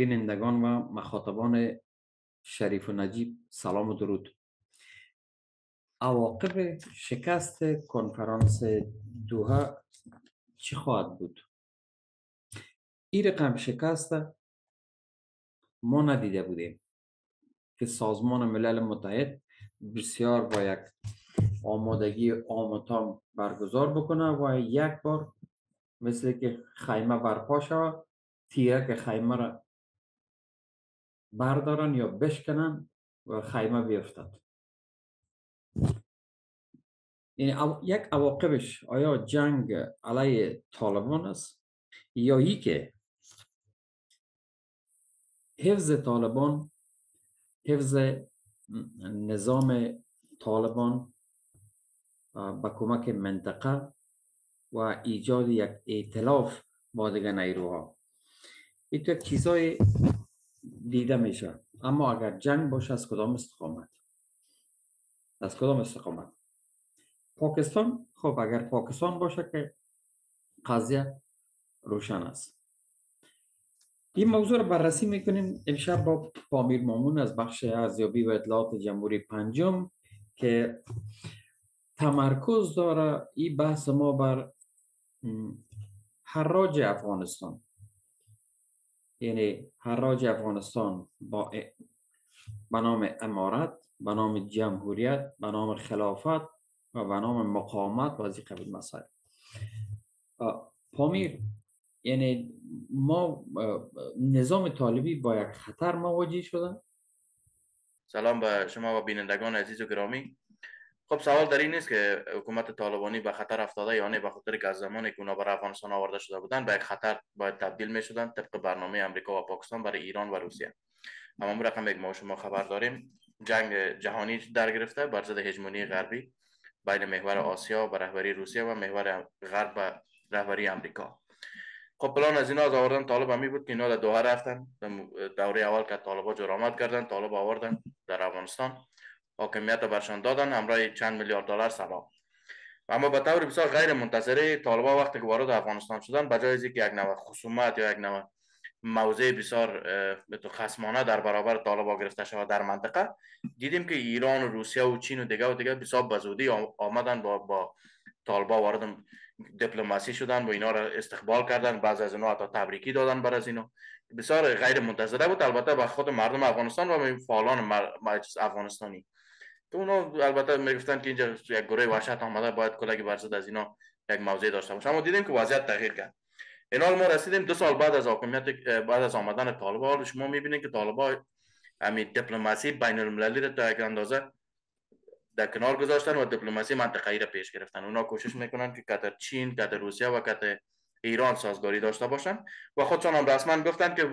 بینندگان و مخاطبان شریف و نجیب سلام و درود. عواقب شکست کنفرانس دوها چی خواهد بود؟ این رقم شکست ما ندیده بودیم که سازمان ملل متحد بسیار با یک آمادگی آمتام برگزار بکنه و یک بار مثل که خیمه برپا شود تیرک خیمه را بردارن یا بشکنن و خیمه بیفتد. یعنی یک عواقبش آیا جنگ علیه طالبان است یا ای که حفظ طالبان حفظ نظام طالبان به کمک منطقه و ایجاد یک ائتلاف با دیگر نیروها. این تو چیزای دیده میشه. اما اگر جنگ باشه از کدام استقامت؟ از کدام استقامت؟ پاکستان؟ خب اگر پاکستان باشه که قضیه روشن است. این موضوع رو بررسی می‌کنیم. امشب با پامیر مامون از بخش ارزیابی و اطلاعات جمهوری پنجم که تمرکز داره این بحث ما بر حراج افغانستان. یعنی حراج افغانستان با به نام امارت به نام جمهوریت به نام خلافت و به نام مقامت و از قبیل مسائل. پامیر یعنی ما نظام طالبی با یک خطر مواجه شدن. سلام به شما و بینندگان عزیز و گرامی. خب سوال در این نیست که حکومت طالبانی به خطر افتاده یا نه به خاطر که از زمانی که اونا برای افغانستان آورده شده بودن به یک خطر باید تبدیل می شدن طبق برنامه امریکا و پاکستان برای ایران و روسیه. اما رقم یک ما شما خبر داریم. جنگ جهانی در گرفته بر ضد هژمونی غربی بین محور آسیا و رهبری روسیه و محور غرب و رهبری امریکا. خب پلان از اینا از آوردن طالب همی بود که اینا در دوها رفتن. دوره اول که طالبا جرامت کردن طالب آوردن در افغانستان. حاکمیت برشان دادن همراه چند میلیارد دلار سبا اما به طور بسیار غیر منتظره طالبا وقتی که وارد افغانستان شدن بجای از اینکه یک نوع خصومت یا یک نوع موضع بسیار خصمانه در برابر طالبا گرفته شود در منطقه دیدیم که ایران و روسیه و چین و دیگه و دیگه بسیار بزودی آمدن با با طالبا وارد دیپلماسی شدن و اینا را استقبال کردن. بعض از اینا حتی تبریکی دادن بر از اینا. بسیار غیر منتظره بود. البته به خود مردم افغانستان و فعالان افغانستانی. که اونا البته می‌گفتن که اینجا یک گروه وحشت آمده باید کلگی برزد از اینا یک موضع داشته باشه. اما دیدیم که وضعیت تغییر کرد. این ما رسیدیم دو سال بعد از حاکمیت بعد از آمدن طالبان. شما می‌بینید که طالبان همین دیپلماسی بین المللی را تا یک اندازه در کنار گذاشتن و دیپلماسی منطقه‌ای را پیش گرفتن. اونا کوشش می‌کنن که کتر چین کتر روسیه و کتر ایران سازگاری داشته باشن. و خودشان هم رسما گفتن که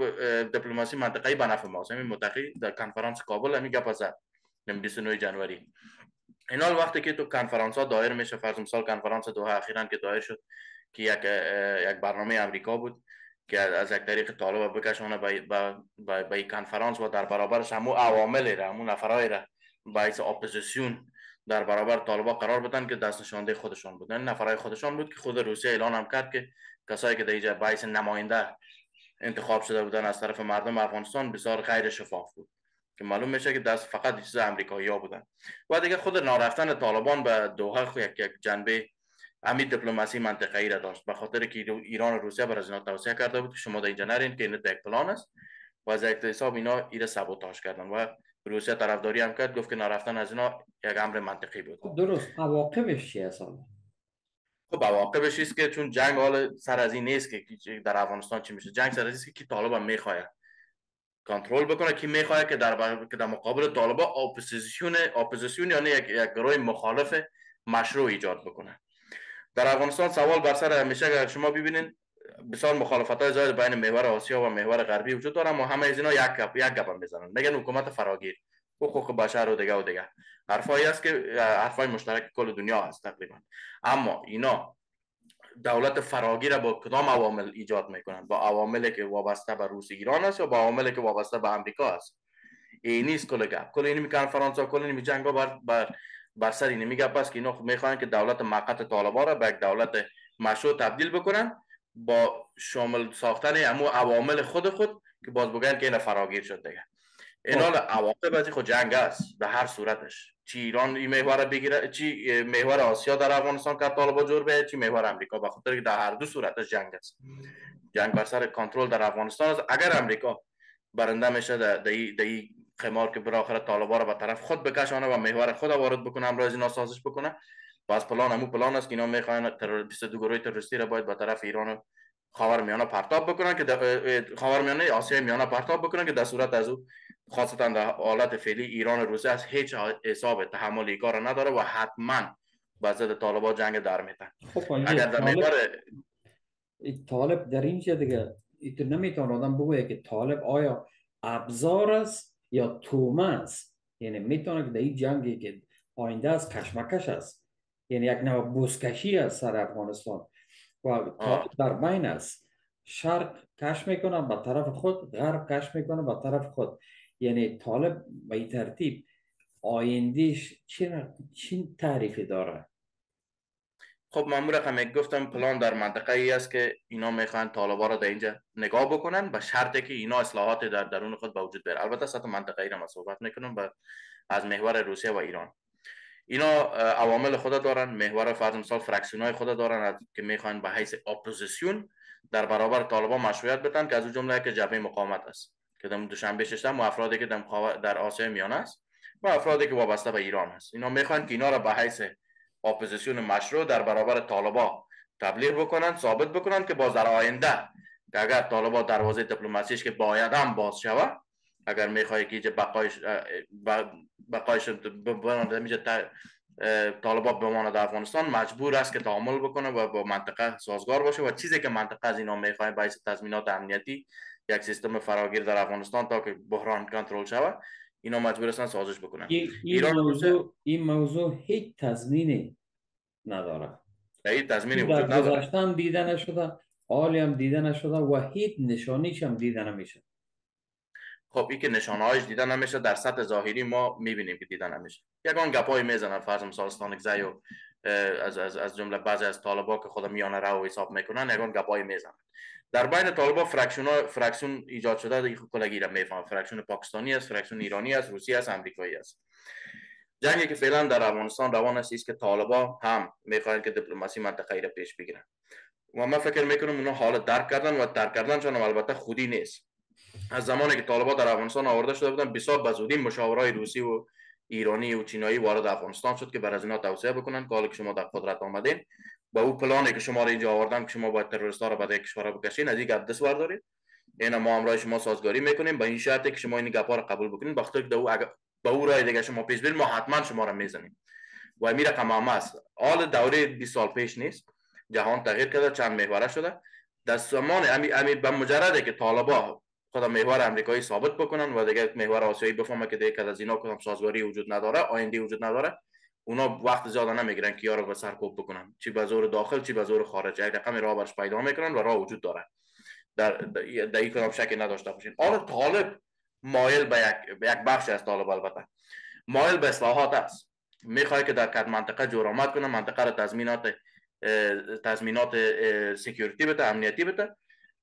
دیپلماسی منطقه‌ای به نفع ماست. همین متقی در کنفرانس کابل همین گپ زد. 29 جنوری. این حال وقتی که تو کنفرانس ها دایر میشه فرض مثال کنفرانس دوها اخیرا که دایر شد که یک یک برنامه امریکا بود که از یک طریق طالب بکشانه به به کنفرانس و در برابرش همو عوامل را همو نفرای را به حیث اپوزیسیون در برابر طالبا قرار بدن که دست نشانده خودشان بودن نفرای خودشان بود که خود روسیه اعلان هم کرد که کسایی که در اینجا به حیث نماینده انتخاب شده بودن از طرف مردم افغانستان بسیار غیر شفاف بود. که معلوم میشه که دست فقط چیز امریکایی ها بودن. و دیگه خود نارفتن طالبان به دوحه یک یک جنبه امی دیپلماسی منطقه‌ای را داشت به خاطر که ایران و روسیه بر از اینا توصیه کرده بود که شما در اینجا نرین که این یک پلان است. و از یک حساب اینا ایره سابوتاژ کردن. و روسیه طرفداری هم کرد گفت که نرفتن از اینا یک امر منطقی بود. خب درست. عواقبش چیه اصلا؟ خب عواقبش است که چون جنگ حال سر از این نیست که در افغانستان چی میشه؟ جنگ سر از است که طالب هم می‌خواد کنترل بکنه که می‌خواد که در که در مقابل طالبا اپوزیسیون اپوزیسیون یعنی یک یک گروه مخالف مشروع ایجاد بکنه. در افغانستان سوال بر سر همیشه اگر شما ببینین بسیار مخالفت های زیاد بین محور آسیا و محور غربی وجود داره اما همه از اینا یک گپ یک گپ می‌زنن. میگن حکومت فراگیر. حقوق بشر و دیگه و دیگه. حرفایی است که حرفای مشترک کل دنیا هست تقریبا. اما اینا دولت فراگیر با کدام عوامل ایجاد می‌کنن با عواملی که وابسته به روس ایران است یا با عواملی که وابسته به امریکا است؟ این نیست کل گپ. کل این کنفرانس ها کل این جنگ ها بر, بر, بر سر این میگه پس که اینا می‌خوان که دولت موقت طالبان را به یک دولت مشروع تبدیل بکنن با شامل ساختن امو عوامل خود خود که باز بگن که این فراگیر شد دیگه. این حال عواقب از خود جنگ است به هر صورتش. چی ایران این محور بگیره چی محور آسیا در افغانستان که طالبا جور به چی محور امریکا به خاطر که در هر دو صورتش جنگ است. جنگ بر سر کنترل در افغانستان است. اگر امریکا برنده میشه در دی قمار که براخره طالبا را به طرف خود بکشانه و محور خود وارد بکنه امروز اینا سازش بکنه باز پلان همو پلان است که اینا می‌خواین تروریست دو گروه تروریستی را باید به طرف ایران خاور میانه پرتاب بکنن که خاور میانه آسیا میانه پرتاب بکنن که در صورت از او خاصتا در حالت فعلی ایران و روسیه از هیچ حساب تحمل کار نداره و حتما با ضد طالبان جنگ در میتن خب اگر در طالب... طالب در اینجا دیگه؟ ایتر نمی‌تونه آدم بگویه که طالب آیا ابزار است یا تومه است؟ یعنی می‌تونه که در این جنگی که آینده است کشمکش است. یعنی یک نوع بوسکشی است سر افغانستان. و در بین است. شرق کش می‌کنه به طرف خود غرب کش می‌کنه به طرف خود. یعنی طالب به این ترتیب آیندهش چی تعریفی داره؟ خب من رقم گفتم پلان در منطقه ای است که اینا می‌خوان طالبا را در اینجا نگاه بکنن به شرطی که اینا اصلاحات در درون خود به وجود بیاره. البته سطح منطقه ای را من صحبت می‌کنم و از محور روسیه و ایران. اینا عوامل خود دارن محور فرض مثال فرکسیون های خود دارن که می‌خوان به حیث اپوزیسیون در برابر طالبان مشروعیت بدن که از اون جمله که جبهه مقاومت است. که در دوشنبه ششم و افرادی که در آسیا میانه است و افرادی که وابسته به ایران است اینا می‌خوان که اینا را به حیث اپوزیسیون مشروع در برابر طالبا تبلیغ بکنن ثابت بکنن که باز در آینده که اگر طالبا دروازه دیپلماسیش که باید هم باز شود اگر می‌خوای که بقایش بقایش میشه طالبا بماند در افغانستان مجبور است که تعامل بکنه و با منطقه سازگار باشه و چیزی که منطقه از اینا می‌خواه باعث تضمینات امنیتی یک سیستم فراگیر در افغانستان تا که بحران کنترل شود اینا مجبور هستن سازش بکنن. این, این موضوع این موضوع هیچ تضمینی نداره. هیچ تضمینی وجود نداره. دیده نشده حالی هم دیده نشده و هیچ نشانیش هم دیده نمیشه. خب این که نشانه هایش دیده نمیشه در سطح ظاهری ما می‌بینیم که دیده نمیشه یکان گپای می‌زنن فرض مثال استانکزی و از از از جمله بعضی از طالبا که خود میانه رو حساب می‌کنن یکان گپای می‌زنن. در بین طالبا fraction fraction ایجاد شده دیگه کلگی را میفهمن. fraction پاکستانی است fraction ایرانی است روسی است امریکایی است. جنگی که فعلا در افغانستان روان است که طالبا هم می‌خواهند که دیپلماسی منطقه را پیش بگیرن و من فکر می‌کنم اونا حال درک کردن و درک کردنشان البته خودی نیست. از زمانی که طالبان در افغانستان آورده شده بودن بسیار بزودی مشاورای روسی و ایرانی و چینایی وارد افغانستان شد که بر از اینا توسعه بکنن که که شما در قدرت آمدین با او پلانی که شما را اینجا آوردن که شما باید تروریست ها را به کشور بکشین از این گپ دست بردارید این ما همراه شما سازگاری می‌کنیم. با این شرطی که شما این گپا را قبول بکنید وقتی که او با او راه دیگه شما پیش برید ما حتما شما را می‌زنیم. و امیر رقم است. حال دوره 20 سال پیش نیست. جهان تغییر کرده چند محوره شده. در زمان امی امی به مجرد که طالبا خود محور امریکایی ثابت بکنن و دیگه محور آسیایی بفهمه که دیگه از اینا کدام سازگاری وجود نداره آینده وجود نداره. اونا وقت زیاد نمی‌گیرن که یارو به سرکوب بکنن. چی به زور داخل چی به زور خارج. یک رقم راه برش پیدا می‌کنن و راه وجود داره. در در این کدام شک نداشته باشین. حالا طالب مایل به یک به یک بخش از طالب البته. مایل به اصلاحات است. می‌خواد که در کت منطقه جور آمد کنه منطقه را تضمینات تضمینات security بده امنیتی بده.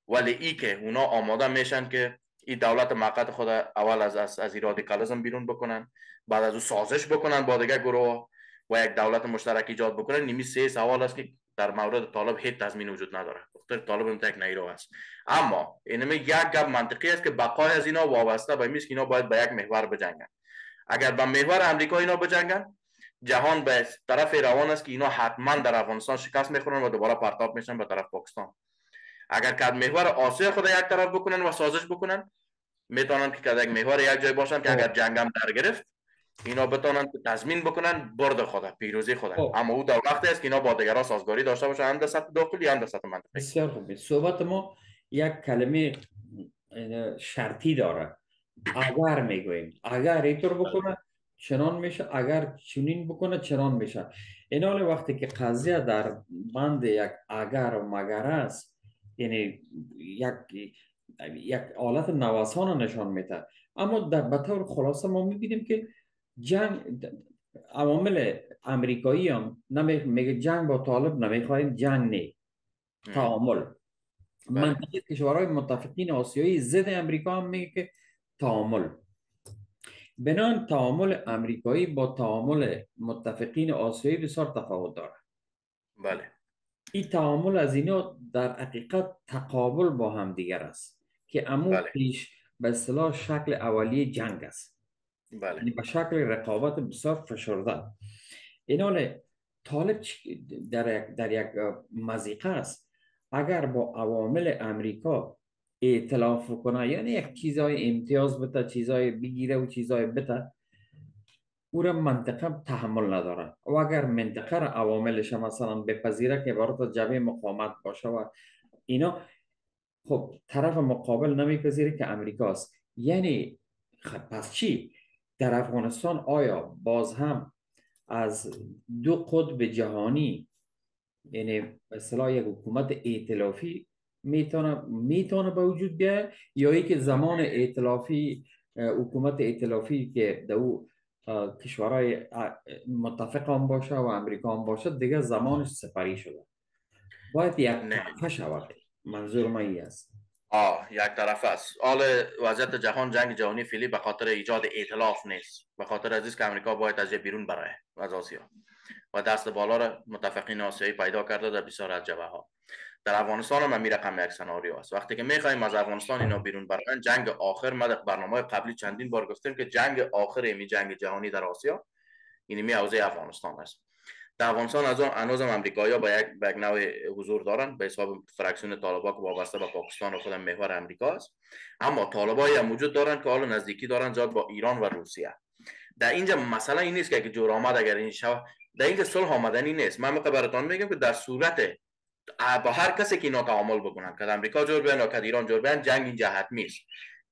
ولی ای که اونا آماده میشن که این دولت موقت خود اول از از, از رادیکالیسم بیرون بکنن بعد از او سازش بکنن با دیگه گروه و یک دولت مشترک ایجاد بکنن. نیمی سوال است که در مورد طالب هیچ تضمین وجود نداره. خاطر طالب هم تک نیرو است. اما اینم یک گپ منطقی است که بقای از اینا وابسته به میش که اینا باید به یک محور بجنگن. اگر به محور امریکا اینا بجنگن جهان به طرف روان است که اینا حتما در افغانستان شکست می‌خورن و دوباره پرتاب میشن به طرف پاکستان. اگر که محور آسیا خود یک طرف بکنن و سازش بکنن می‌تونن که یک محور یک جای باشن که اگر جنگم در گرفت اینا بتونن تضمین بکنن برد خدا پیروزی خدا. خب. اما او در وقتی است که اینا با دیگران سازگاری داشته باشن هم در سطح داخلی هم در سطح منطقه بسیار خوب. صحبت ما یک کلمه شرطی داره. اگر می‌گوییم. اگر اینطور بکنه چنان میشه. اگر چنین بکنه چنان میشه. این حال وقتی که قضیه در بند یک اگر و مگر است یعنی یک یک حالت نوسان نشان میده اما در بطور خلاصه ما می‌بینیم که جنگ عوامل امریکایی هم میگه جنگ با طالب نمی‌خواهیم جنگ نه تعامل. بله. منطقه کشورهای متفقین آسیایی ضد امریکا هم میگه که تعامل. بنان تعامل امریکایی با تعامل متفقین آسیایی بسیار تفاوت داره بله. این تعامل از اینا در حقیقت تقابل با هم دیگر است که امو بله. پیش به اصطلاح شکل اولیه جنگ است. بله. یعنی به شکل رقابت بسیار فشرده. این حال طالب در یک, در یک مزیقه است. اگر با عوامل امریکا ائتلاف کنه یعنی یک چیزای امتیاز بده چیزای بگیره و چیزای بده او را منطقه تحمل نداره و اگر منطقه را عواملش مثلا بپذیره که برای جبهه مقاومت باشه و اینا خب طرف مقابل نمیپذیره که امریکاست یعنی خب پس چی؟ در افغانستان آیا باز هم از دو قطب جهانی یعنی اصطلاح یک حکومت ائتلافی می‌تونه می‌تونه به وجود بیاید یا که زمان ائتلافی حکومت ائتلافی که اه، کشورهای متفق هم باشه و امریکا هم باشه دیگه زمانش سپری شده. باید یک. طرفه شود. منظور من این است. آه یک طرف است. حال وضعیت جهان جنگ جهانی فعلی به خاطر ایجاد ائتلاف نیست. به خاطر از که امریکا باید از بیرون برای از آسیا. و دست بالا را متفقین آسیایی پیدا کرده در بسیار از جبهه ها در افغانستان هم همین رقم یک سناریو است وقتی که می‌خوایم از افغانستان اینا بیرون برن جنگ آخر ما در برنامه قبلی چندین بار گفتیم که جنگ آخر می جنگ جهانی در آسیا این می حوزه افغانستان است. در افغانستان از آن هنوز هم امریکایی‌ها با یک به نوع حضور دارند به حساب فرکسیون طالبا که وابسته به پاکستان و خود محور امریکا است. اما طالبایی هم وجود دارند که حالا نزدیکی دارند زیاد با ایران و روسیه. در اینجا مسئله این نیست که اگه جور آمد اگر این شو در اینجا صلح آمدنی نیست. من براتون میگم که در صورت با هر کسی که اینا تعامل بکنن که امریکا جور بیان یا که ایران جور بیان جنگ اینجا حتمی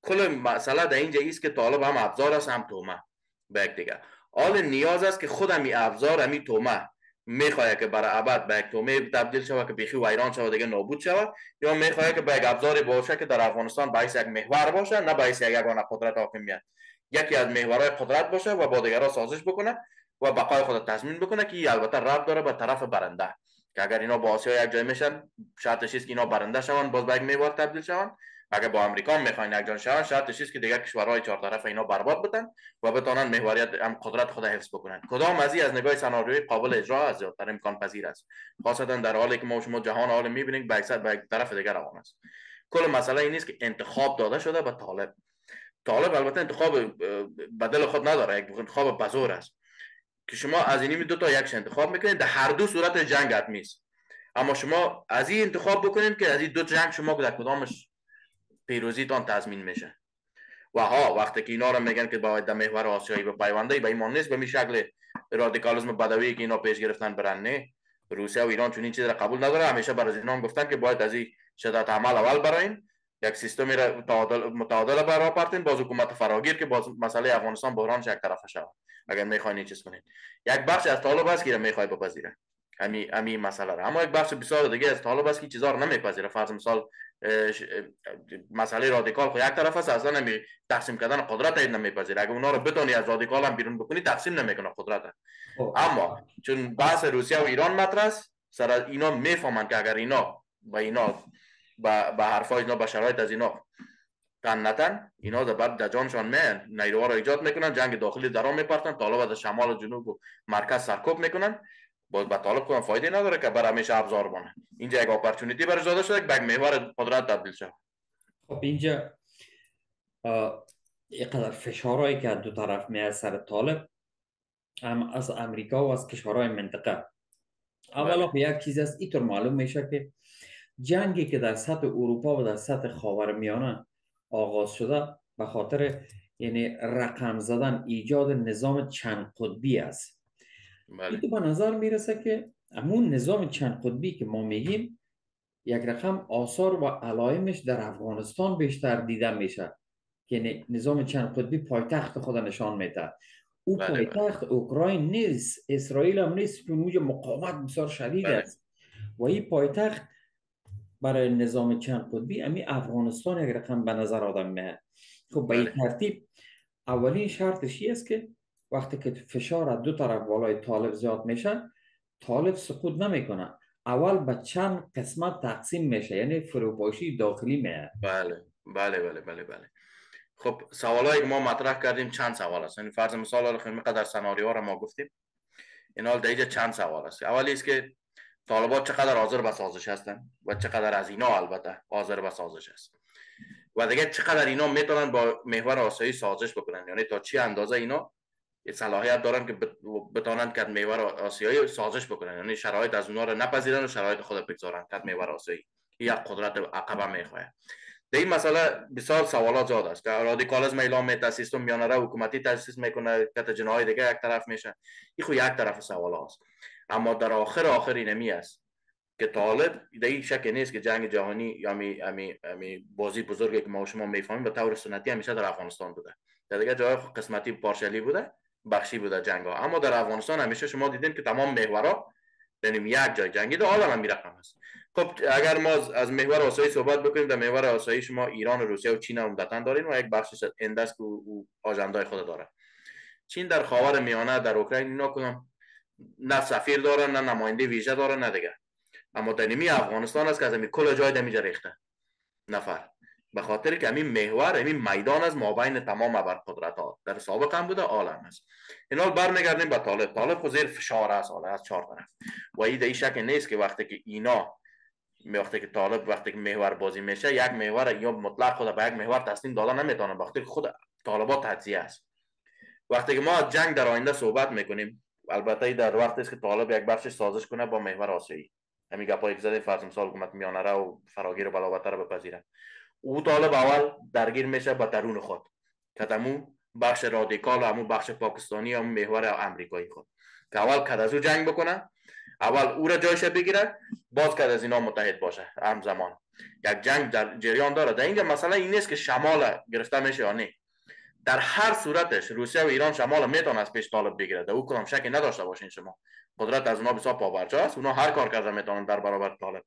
کل مسئله در اینجا است که طالب هم ابزار است هم تومه. به یک دیگه. حال نیاز است که خودم این ابزار همی تومه می‌خواد که برای ابد به یک تومه تبدیل شود که بیخی ویران شود دیگه نابود شود. یا می‌خواد که به یک ابزار باشه که در افغانستان باعث یک محور باشه نه باعث یک یگانه قدرت حاکمیت. یکی از محورهای قدرت باشه و با دیگرها سازش بکنه و بقای خود تضمین بکنه که البته رب داره به طرف برنده. که اگر اینا با آسیا یک جای میشن شرطش است که اینا برنده شون باز به یک محور تبدیل شون اگر با امریکا می‌خواین یک جان شون شرطش است که دیگر کشورهای چهار طرف اینا برباد بدن و بتونن محوریت هم قدرت خود حفظ بکنن. کدام از از نگاه سناریوی قابل اجرا است؟ زیادتر امکان پذیر است. خاصتا در حالی که ما شما جهان حال می‌بینیم به اکثر به طرف دیگر روان است. کل مسئله این است که انتخاب داده شده به طالب. طالب البته انتخاب بدل خود نداره. یک انتخاب بزور است. که شما از این دو تا یکش انتخاب می‌کنید در هر دو صورت جنگ حتمی است اما شما از این انتخاب بکنید که از این دو جنگ شما در کدامش پیروزیتان تضمین میشه. و ها وقتی که اینا رو میگن که باید در محور آسیایی به پیونده به ایمان نیست به می شکل رادیکالیسم بدوی که اینا پیش گرفتن برن نه. روسیه و ایران چون این چیز را قبول نداره. همیشه برای اینا گفتن که باید از این شدت عمل اول براین یک سیستمی را متعادل متعادل برا پرتین باز حکومت فراگیر که باز مسئله افغانستان بحرانش یک طرفه شود. اگر می‌خواین این چیز کنید یک بخش از طالب است که می‌خوای بپذیره. همین همین مسئله را. اما یک بخش بسیار دیگه از طالب است که چیزا رو نمیپذیره. فرض مثال مسئله رادیکال خو یک طرف است اصلا نمی تقسیم کردن قدرت اید نمیپذیره. اگه اونا رو بتونی از رادیکال هم بیرون بکنی تقسیم نمی‌کنه قدرت اما چون بحث روسیه و ایران مطرح است سر اینا می‌فهمن که اگر اینا با اینا به حرفای اینا به شرایط از اینا. تن نتن اینا در بعد در جانشان میان نیروها رو ایجاد می‌کنن جنگ داخلی درام میپرتن طالب از شمال و جنوب و مرکز سرکوب می‌کنن. باز به طالب کنم فایده نداره که بر همیشه ابزار بانه. اینجا یک اپورتونیتی برای زاده شده که به محور قدرت تبدیل شد خب اینجا اینقدر فشارهایی که دو طرف می سر طالب هم از امریکا و از کشورهای منطقه. اولا خب یک چیز است اینطور معلوم میشه که جنگی که در سطح اروپا و در سطح خاورمیانه آغاز شده به خاطر یعنی رقم زدن ایجاد نظام چند قطبی است بله. به نظر می‌رسه که همون نظام چند قطبی که ما میگیم یک رقم آثار و علائمش در افغانستان بیشتر دیده میشه که نظام چند قطبی پایتخت خود نشان میده او بله پایتخت اوکراین نیست اسرائیل هم نیست اونجا مقاومت بسیار شدید بله. است و این پایتخت برای نظام چند قطبی امی افغانستان یک رقم به نظر آدم میه خب به این بله. ترتیب اولین شرطش است که وقتی که فشار از دو طرف بالای طالب زیاد میشه طالب سقوط نمی‌کنه. اول به چند قسمت تقسیم میشه یعنی فروپاشی داخلی میه بله. بله بله بله بله. خب سوالایی که ما مطرح کردیم چند سوال است؟ یعنی فرض مثال حالا خیلی قدر سناریو را ما گفتیم. این حال دیگه چند سوال است؟ اولی است که طالبات چقدر حاضر به سازش هستن و چقدر از اینا البته حاضر به سازش است و دیگه چقدر اینا می‌تونن با محور آسایی سازش بکنن؟ یعنی تا چی اندازه اینا؟ صلاحیت دارن که بتونن که محور آسیایی سازش بکنن. یعنی شرایط از اونها رو نپذیرن و شرایط خود بگذارن که محور آسیایی یک قدرت عقبه می‌خواه. در این مسئله بسیار سوالات زیاد است که رادیکالزم اعلام میته سیستم میانه حکومتی تاسیس می‌کنه که جنای دیگه یک طرف میشه این خو یک طرف سوال است اما در آخر آخر اینمی است که طالب در این شک نیست که جنگ جهانی یا می, امی, امی بازی بزرگی که ما شما می‌فهمیم به طور سنتی همیشه در افغانستان بوده. در دیگه جای قسمتی پارشلی بوده بخشی بوده جنگ ها اما در افغانستان همیشه شما دیدیم که تمام محورها یعنی یک جای جنگیده. حالا هم رقم هست خب اگر ما از محور آسایی صحبت بکنیم در محور آسایی شما ایران و روسیه و چین عمدتا داریم و یک بخشش اندست که او آجندای خود داره. چین در خاور میانه در اوکراین اینا کنم. نه سفیر داره نه نماینده ویژه داره نه دیگه. اما در افغانستان است که از کل جای دمیجا ریخته. نفر. به خاطر که همین محور همین میدان از مابین تمام قدرت ها در سابق هم بوده عالم است. این حال برمیگردیم به طالب. طالب خود زیر فشار است از چهار طرف. و این شک نیست که وقتی که اینا وقتی که طالب وقتی که محور بازی میشه یک محور یا مطلق خود به یک محور تسلیم دادن نمی‌تونه. وقتی که خود طالبات تجزیه است. وقتی که ما جنگ در آینده صحبت می‌کنیم البته در وقتی است که طالب یک بخشش سازش کنه با محور آسیایی. همین گپایی که زده فرض مثال حکومت میانه و فراگیر و رو بپذیره او طالب اول درگیر میشه با درون خود. که بخش رادیکال و همون بخش پاکستانی و محور امریکایی خود. که اول کد از جنگ بکنه اول او را جایش بگیره باز کد از اینا متحد باشه. همزمان. یک جنگ در جریان داره. در اینجا مسئله این نیست که شمال گرفته میشه یا نه. در هر صورتش روسیه و ایران شمال می‌تونه از پیش طالب بگیره. در او کدام شکی نداشته باشین شما. قدرت از اونا بسیار پاورجا است. اونا هر کار کرده می‌تونن در برابر طالب.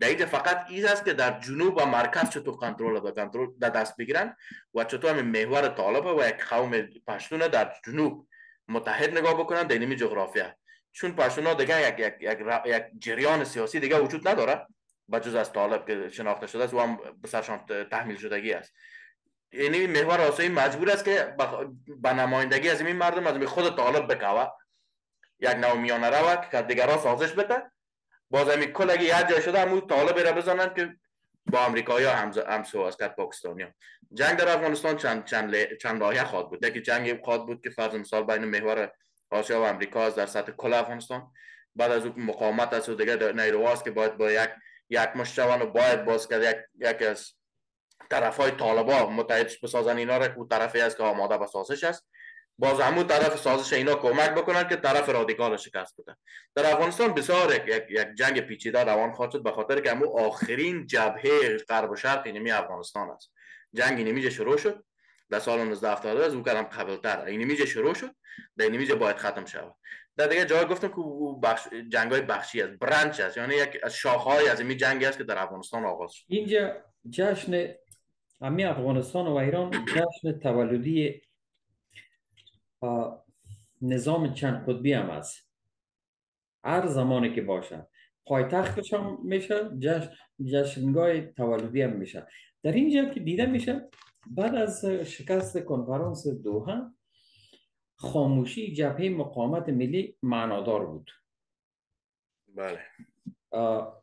در فقط این است که در جنوب و مرکز چطور کنترل به کنترل در دست بگیرن و چطور همین محور طالب و یک قوم پشتون در جنوب متحد نگاه بکنن در اینمی جغرافیا چون پشتون دیگه یک, یک, یک, یک جریان سیاسی دیگه وجود نداره. جز از طالب که شناخته شده است و هم بسرشان تحمیل شدگی است. یعنی محور آسایی مجبور است که به نمایندگی از این مردم از خود طالب بکوه یک نوع میانه روه که دیگرها سازش بده. باز همین کل اگه یه جای شده همون طالب را بزنن که با امریکایی ها همسو از کرد پاکستانی. جنگ در افغانستان چند چند چند راهی خواد بود. یکی جنگ خواد بود که فرض مثال بین محور آسیا و امریکا است در سطح کل افغانستان. بعد از اون مقاومت است و دیگه نیرواست که باید با یک یک مشتوان و باید باز کرد. یک یک از طرف های طالبا متحد بسازن اینا را که طرفی است که آماده به سازش است باز همون طرف سازش اینا کمک بکنن که طرف رادیکال شکست بده. در افغانستان بسیار یک, یک جنگ پیچیده روان خواهد شد به خاطر که همون آخرین جبهه غرب و شرق اینمی افغانستان است. جنگ اینمیجه شروع شد. در سال 1970 از او کردم قبل تر اینمیجه شروع شد. در اینمیجه باید ختم شود. در دیگه جای گفتم که بخش جنگ های بخشی است برنچ است. یعنی یک از شاخهای از این جنگی است که در افغانستان آغاز شد. اینجا جشن امی افغانستان و ایران جشن تولدی نظام چند قطبی هم است هر زمانی که باشه. پایتختش هم میشه جشن جشنگاه تولدی هم میشه. در اینجا که دیده میشه بعد از شکست کنفرانس دوها خاموشی جبهه مقاومت ملی معنادار بود. بله.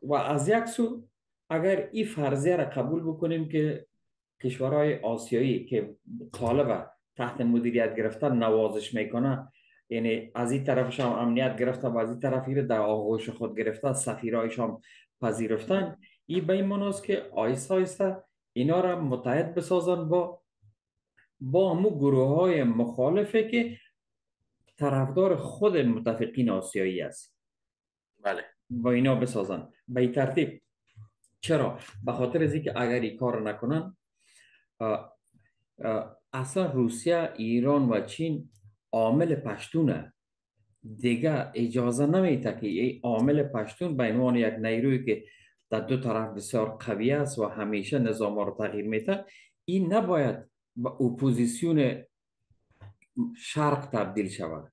و از یک سو اگر این فرضیه را قبول بکنیم که کشورهای آسیایی که طالب تحت مدیریت گرفتن نوازش می‌کنه یعنی از این طرفش هم امنیت گرفته و از این طرفی رو در آغوش خود گرفته سفیرایش هم پذیرفتن. این به این مناست که آیسته آیسته اینا را متحد بسازن با با همو گروه های مخالفه که طرفدار خود متفقین آسیایی است. بله. با اینا بسازن. به این ترتیب چرا؟ به خاطر از که اگر این کار نکنن اصلا روسیه ایران و چین عامل پشتونه دیگه اجازه نمیده که این عامل پشتون به عنوان یک نیروی که در دو طرف بسیار قوی است و همیشه نظام رو تغییر میده این نباید به اپوزیسیون شرق تبدیل شود.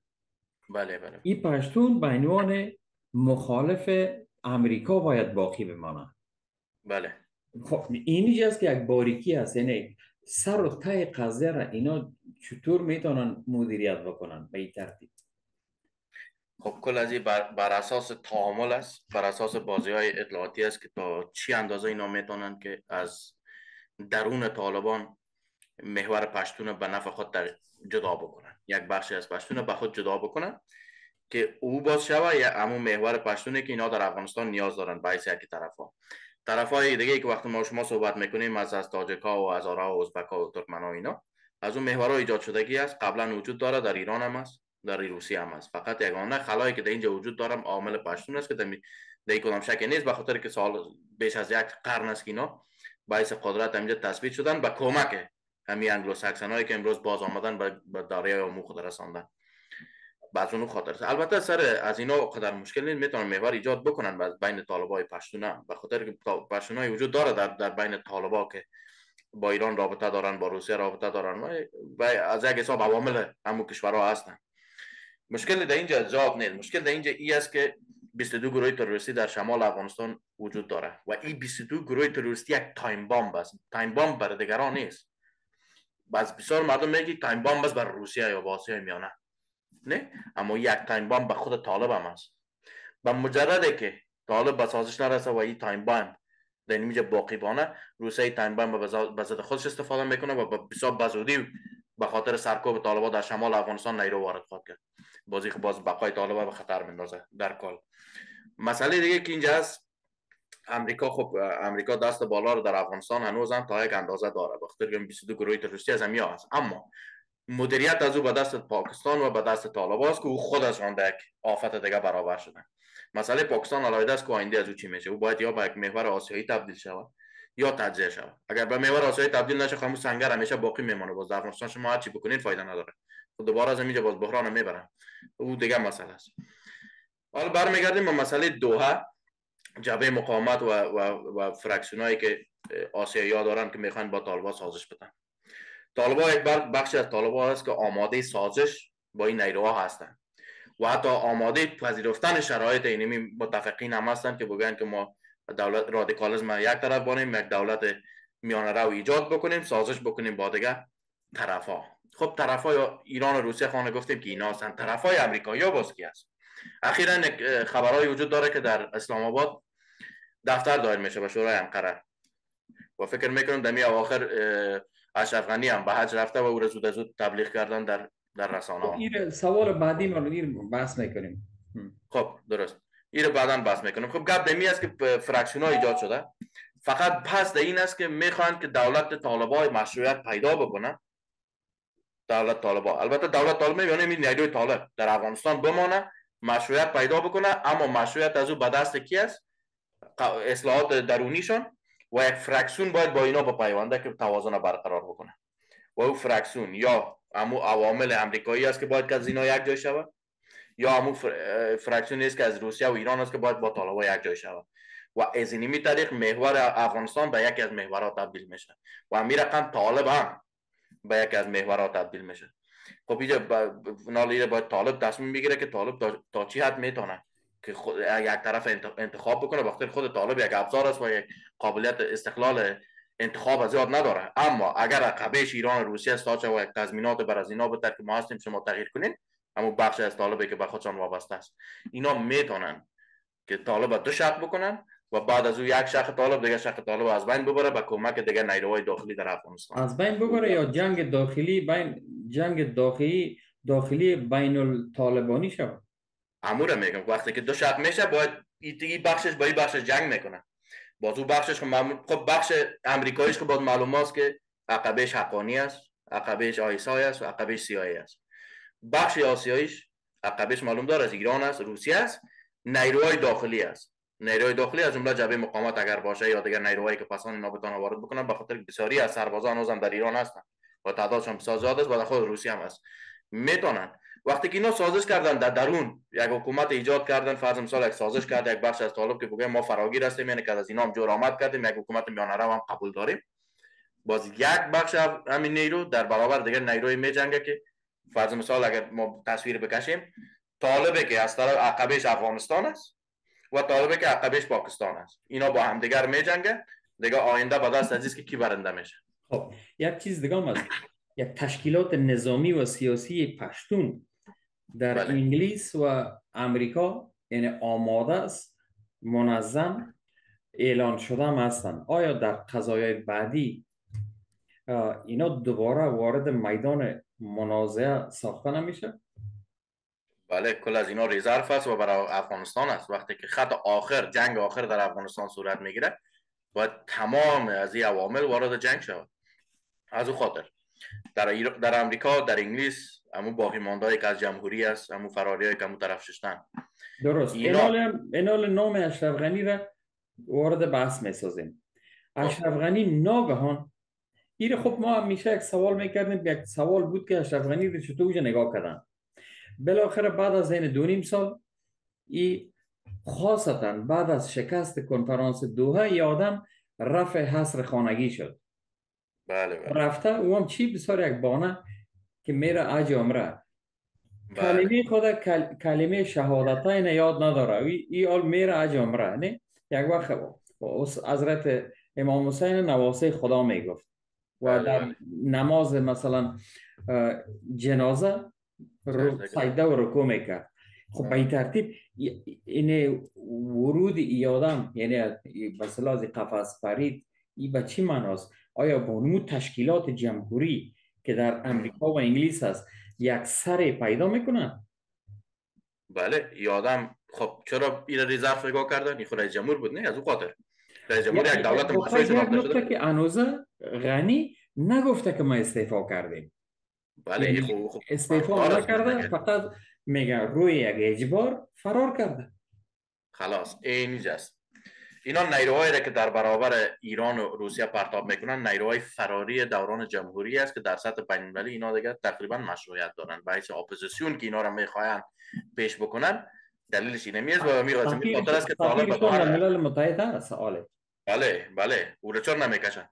بله بله. این پشتون به عنوان مخالف امریکا باید باقی بمانه بله. خب است که یک باریکی هست. یعنی سر و تای قضیه را اینا چطور می‌تونن مدیریت بکنن؟ به این ترتیب. خب کل از بر, بر اساس تعامل است. بر اساس بازی های اطلاعاتی است که تا چی اندازه اینا می‌تونن که از درون طالبان محور پشتون به نفع خود جدا بکنن. یک بخشی از پشتون به خود جدا بکنن که او باز شوه یا همون محور پشتونه که اینا در افغانستان نیاز دارن. باعث یک طرف ها طرف های دیگه که وقتی ما شما صحبت می‌کنیم از از تاجک ها و ازارا و ازبک ها و ترکمن ها اینا از اون محور ایجاد شدگی است؟ قبلا وجود داره در ایران هم است در روسیه هم است. فقط یگانه خلایی که در اینجا وجود دارم عامل پشتون است که در در کدام شک نیست به خاطر که سال بیش از یک قرن است که اینا باعث قدرت اینجا تثبیت شدن به کمک همین انگلو ساکسن هایی که امروز باز آمدن به امو خود رساندن. بعض اون خاطر البته سر از اینا قدر مشکل نیست می‌تونن محور ایجاد بکنن بین طالبای پشتونه به خاطر که پشتونای وجود داره در, در بین طالبا که با ایران رابطه دارن با روسیه رابطه دارن. و از یک حساب عوامل همو کشورها هستن. مشکل در اینجا جواب نیست. مشکل در اینجا ای است که 22 گروه تروریستی در شمال افغانستان وجود داره. و این 22 گروه تروریستی یک time bomb است. time bomb برای دیگران نیست. باز بسیار مردم میگی time bomb است برای روسیه یا آسیا میانه. نه؟ اما یک time bomb به خود طالب هم است به مجرد که طالب به سازش نرسه و این time bomb در اینجا باقی بمانه روسیه time bomb به ضد خودش استفاده می‌کنه و بسیار بزودی به خاطر سرکوب طالبان در شمال افغانستان نیرو وارد خواهد کرد. بازی باز بقای طالبان به خطر میندازه در کال. مسئله دیگه که اینجا است امریکا خب امریکا دست بالا رو در افغانستان هنوز هم تا یک اندازه داره. بخاطر که 22 گروه تروریستی از همیا هست. اما مدیریت از او به دست پاکستان و به دست طالبان است که او خودش آن یک آفت دیگه برابر شدن مسئله پاکستان علاوه است که آینده از او چی میشه؟ او باید یا به یک محور آسیایی تبدیل شود یا تجزیه شود. اگر به محور آسیایی تبدیل نشه خاموش سنگر همیشه باقی میمونه باز در افغانستان شما هر چی بکنید فایده نداره. خب دوباره از اینجا باز بحران می‌برن او دیگه مسئله است. حالا برمیگردیم به مسئله دوها جبهه مقاومت و, و, و فرکسیون که آسیایی ها دارن که می‌خوان با طالبان سازش بدن. طالبان یک بخشی از طالبان هست که آماده سازش با این نیروها هستند و حتی آماده پذیرفتن شرایط اینمی متفقین هم هستند که بگن که ما دولت رادیکالیسم یک طرف بانیم یک دولت میانه رو ایجاد بکنیم سازش بکنیم با دیگه طرف ها خب طرف های ایران و روسیه خانه گفتیم که اینا هستند طرف های امریکایی ها باز کی هست؟ اخیرا خبرهای وجود داره که در اسلام آباد دفتر دایر میشه به شورای انقره و فکر می‌کنم دمی اواخر اشرف غنی هم به حج رفته و او را زود زود تبلیغ کردن در در رسانه ها این سوال بعدی ما رو بحث می‌کنیم خب درست. این رو بعدا بحث می‌کنیم. خب گپ د امی است که fraction ها ایجاد شده. فقط پس این است که می‌خوان که دولت طالبای مشروعیت پیدا بکنه دولت طالبا البته دولت طالبا یعنی این نیروی طالب در افغانستان بمانه مشروعیت پیدا بکنه اما مشروعیت از او به دست کی است؟ اصلاحات درونیشون و یک fraction باید با اینا بپیونده که توازن برقرار بکنه. و او fraction یا امو عوامل امریکایی است که باید که از اینا یک جای شود یا امو فرکسون است که از روسیه و ایران است که باید با طالبا یک جای شود. و از اینمی طریق محور افغانستان به یکی از محورات تبدیل میشه و امی رقم طالب هم به یکی از محورات تبدیل میشه. خب اینجا باید طالب تصمیم بگیره که طالب تا, چی حد می‌تونه. که خود یک طرف انتخاب بکنه وقتی خود طالب یک ابزار است و یک قابلیت استقلال انتخاب از یاد نداره. اما اگر عقبهش ایران روسیه است و یک تضمینات بر از اینا بتر که ما هستیم شما تغییر کنین. اما بخش از طالبه که به خودشان وابسته است. اینا می‌تونن که طالب دو شق بکنن و بعد از او یک شق طالب دیگه شق طالب از بین ببره به کمک دیگه نیروهای داخلی در افغانستان. از بین ببره یا جنگ داخلی بین جنگ داخلی داخلی بین الطالبانی شود. امور میگم. وقتی که دو شق میشه باید این بخشش با این بخشش جنگ می‌کنه باز او بخشش خب بخش امریکاییش که باید معلوم است که عقبش حقانی است عقبش آیسای است و عقبش سیایی است. بخش آسیاییش عقبش معلوم داره از ایران است روسیه است نیروهای داخلی است. نیروهای داخلی از جمله جبهه مقاومت اگر باشه یا دیگر نیروهایی که پسان اینا بتونن وارد بکنن به خاطر بسیاری از سربازان هنوز در ایران هستن. و تعدادشون بسیار زیاد است و خود روسیه هم است می‌تونن وقتی که اینا سازش کردن در درون یک حکومت ایجاد کردن فرض مثال یک سازش کرد یک بخش از طالب که بگه ما فراگیر هستیم یعنی که از اینا هم جور آمد کردیم یک حکومت میانه رو هم قبول داریم. باز یک بخش همین نیرو در برابر دیگر نیروی می جنگه که فرض مثال اگر ما تصویر بکشیم طالبه که از طرف عقبش افغانستان است و طالبه که عقبش پاکستان است. اینا با همدیگر میجنگه دیگه آینده به دست عزیز که کی برنده میشه؟ خب یک چیز دیگه هم یک تشکیلات نظامی و سیاسی پشتون در بله. انگلیس و امریکا یعنی آماده است منظم اعلان شده هم هستند آیا در قضایای بعدی اینا دوباره وارد میدان منازعه ساخته نمیشه؟ بله کل از اینا ریزرف است و برای افغانستان است. وقتی که خط آخر جنگ آخر در افغانستان صورت می‌گیره باید تمام از این عوامل وارد جنگ شود. از او خاطر. در, در امریکا در انگلیس همون باقی مانده که از جمهوری است همون فراری که همون طرف ششتن درست اینا... اینال نام اشرف غنی را وارد بحث می‌سازیم. اشرف غنی ناگهان ایره خب ما همیشه یک سوال می‌کردیم یک سوال بود که اشرف غنی رو چطور نگاه کردن؟ بالاخره بعد از این دو نیم سال ای خاصتا بعد از شکست کنفرانس دوها ای آدم رفع حصر خانگی شد. بله بله. رفته او هم چی؟ بسار یک بانه. که میره عج عمره. بله. کلمه خود کلمه شهادتین یاد نداره. ای, ای آل میره عج عمره نه؟ یک وقت حضرت امام حسین نواسه خدا می‌گفت. و بله، در بله. نماز مثلا جنازه سجده و رکو می‌کرد. خب به این ترتیب این ورود ای آدم یعنی مثلا از قفص پرید ای به چی معناست؟ آیا با تشکیلات جمهوری که در امریکا و انگلیس هست یک سر پیدا می‌کنن بله یادم خب چرا این ریزرف نگاه کردن این خود جمهور بود نه از او خاطر رئیس جمهور یک دولت مخصوص که انوزه غنی نگفته که ما استعفا کردیم بله خوب خوب استعفا نکرده فقط میگه روی یک اجبار فرار کرده خلاص اینجاست اینا نیروهایی که در برابر ایران و روسیه پرتاب می‌کنن نیروهای فراری دوران جمهوری است که در سطح بین اینا دیگه تقریبا مشروعیت دارن. به اپوزیسیون که اینا رو می‌خواین پیش بکنن دلیلش اینه. میز و می خاطر است که طالب ملل متحد است بله بله. او رو چرا نمی‌کشن؟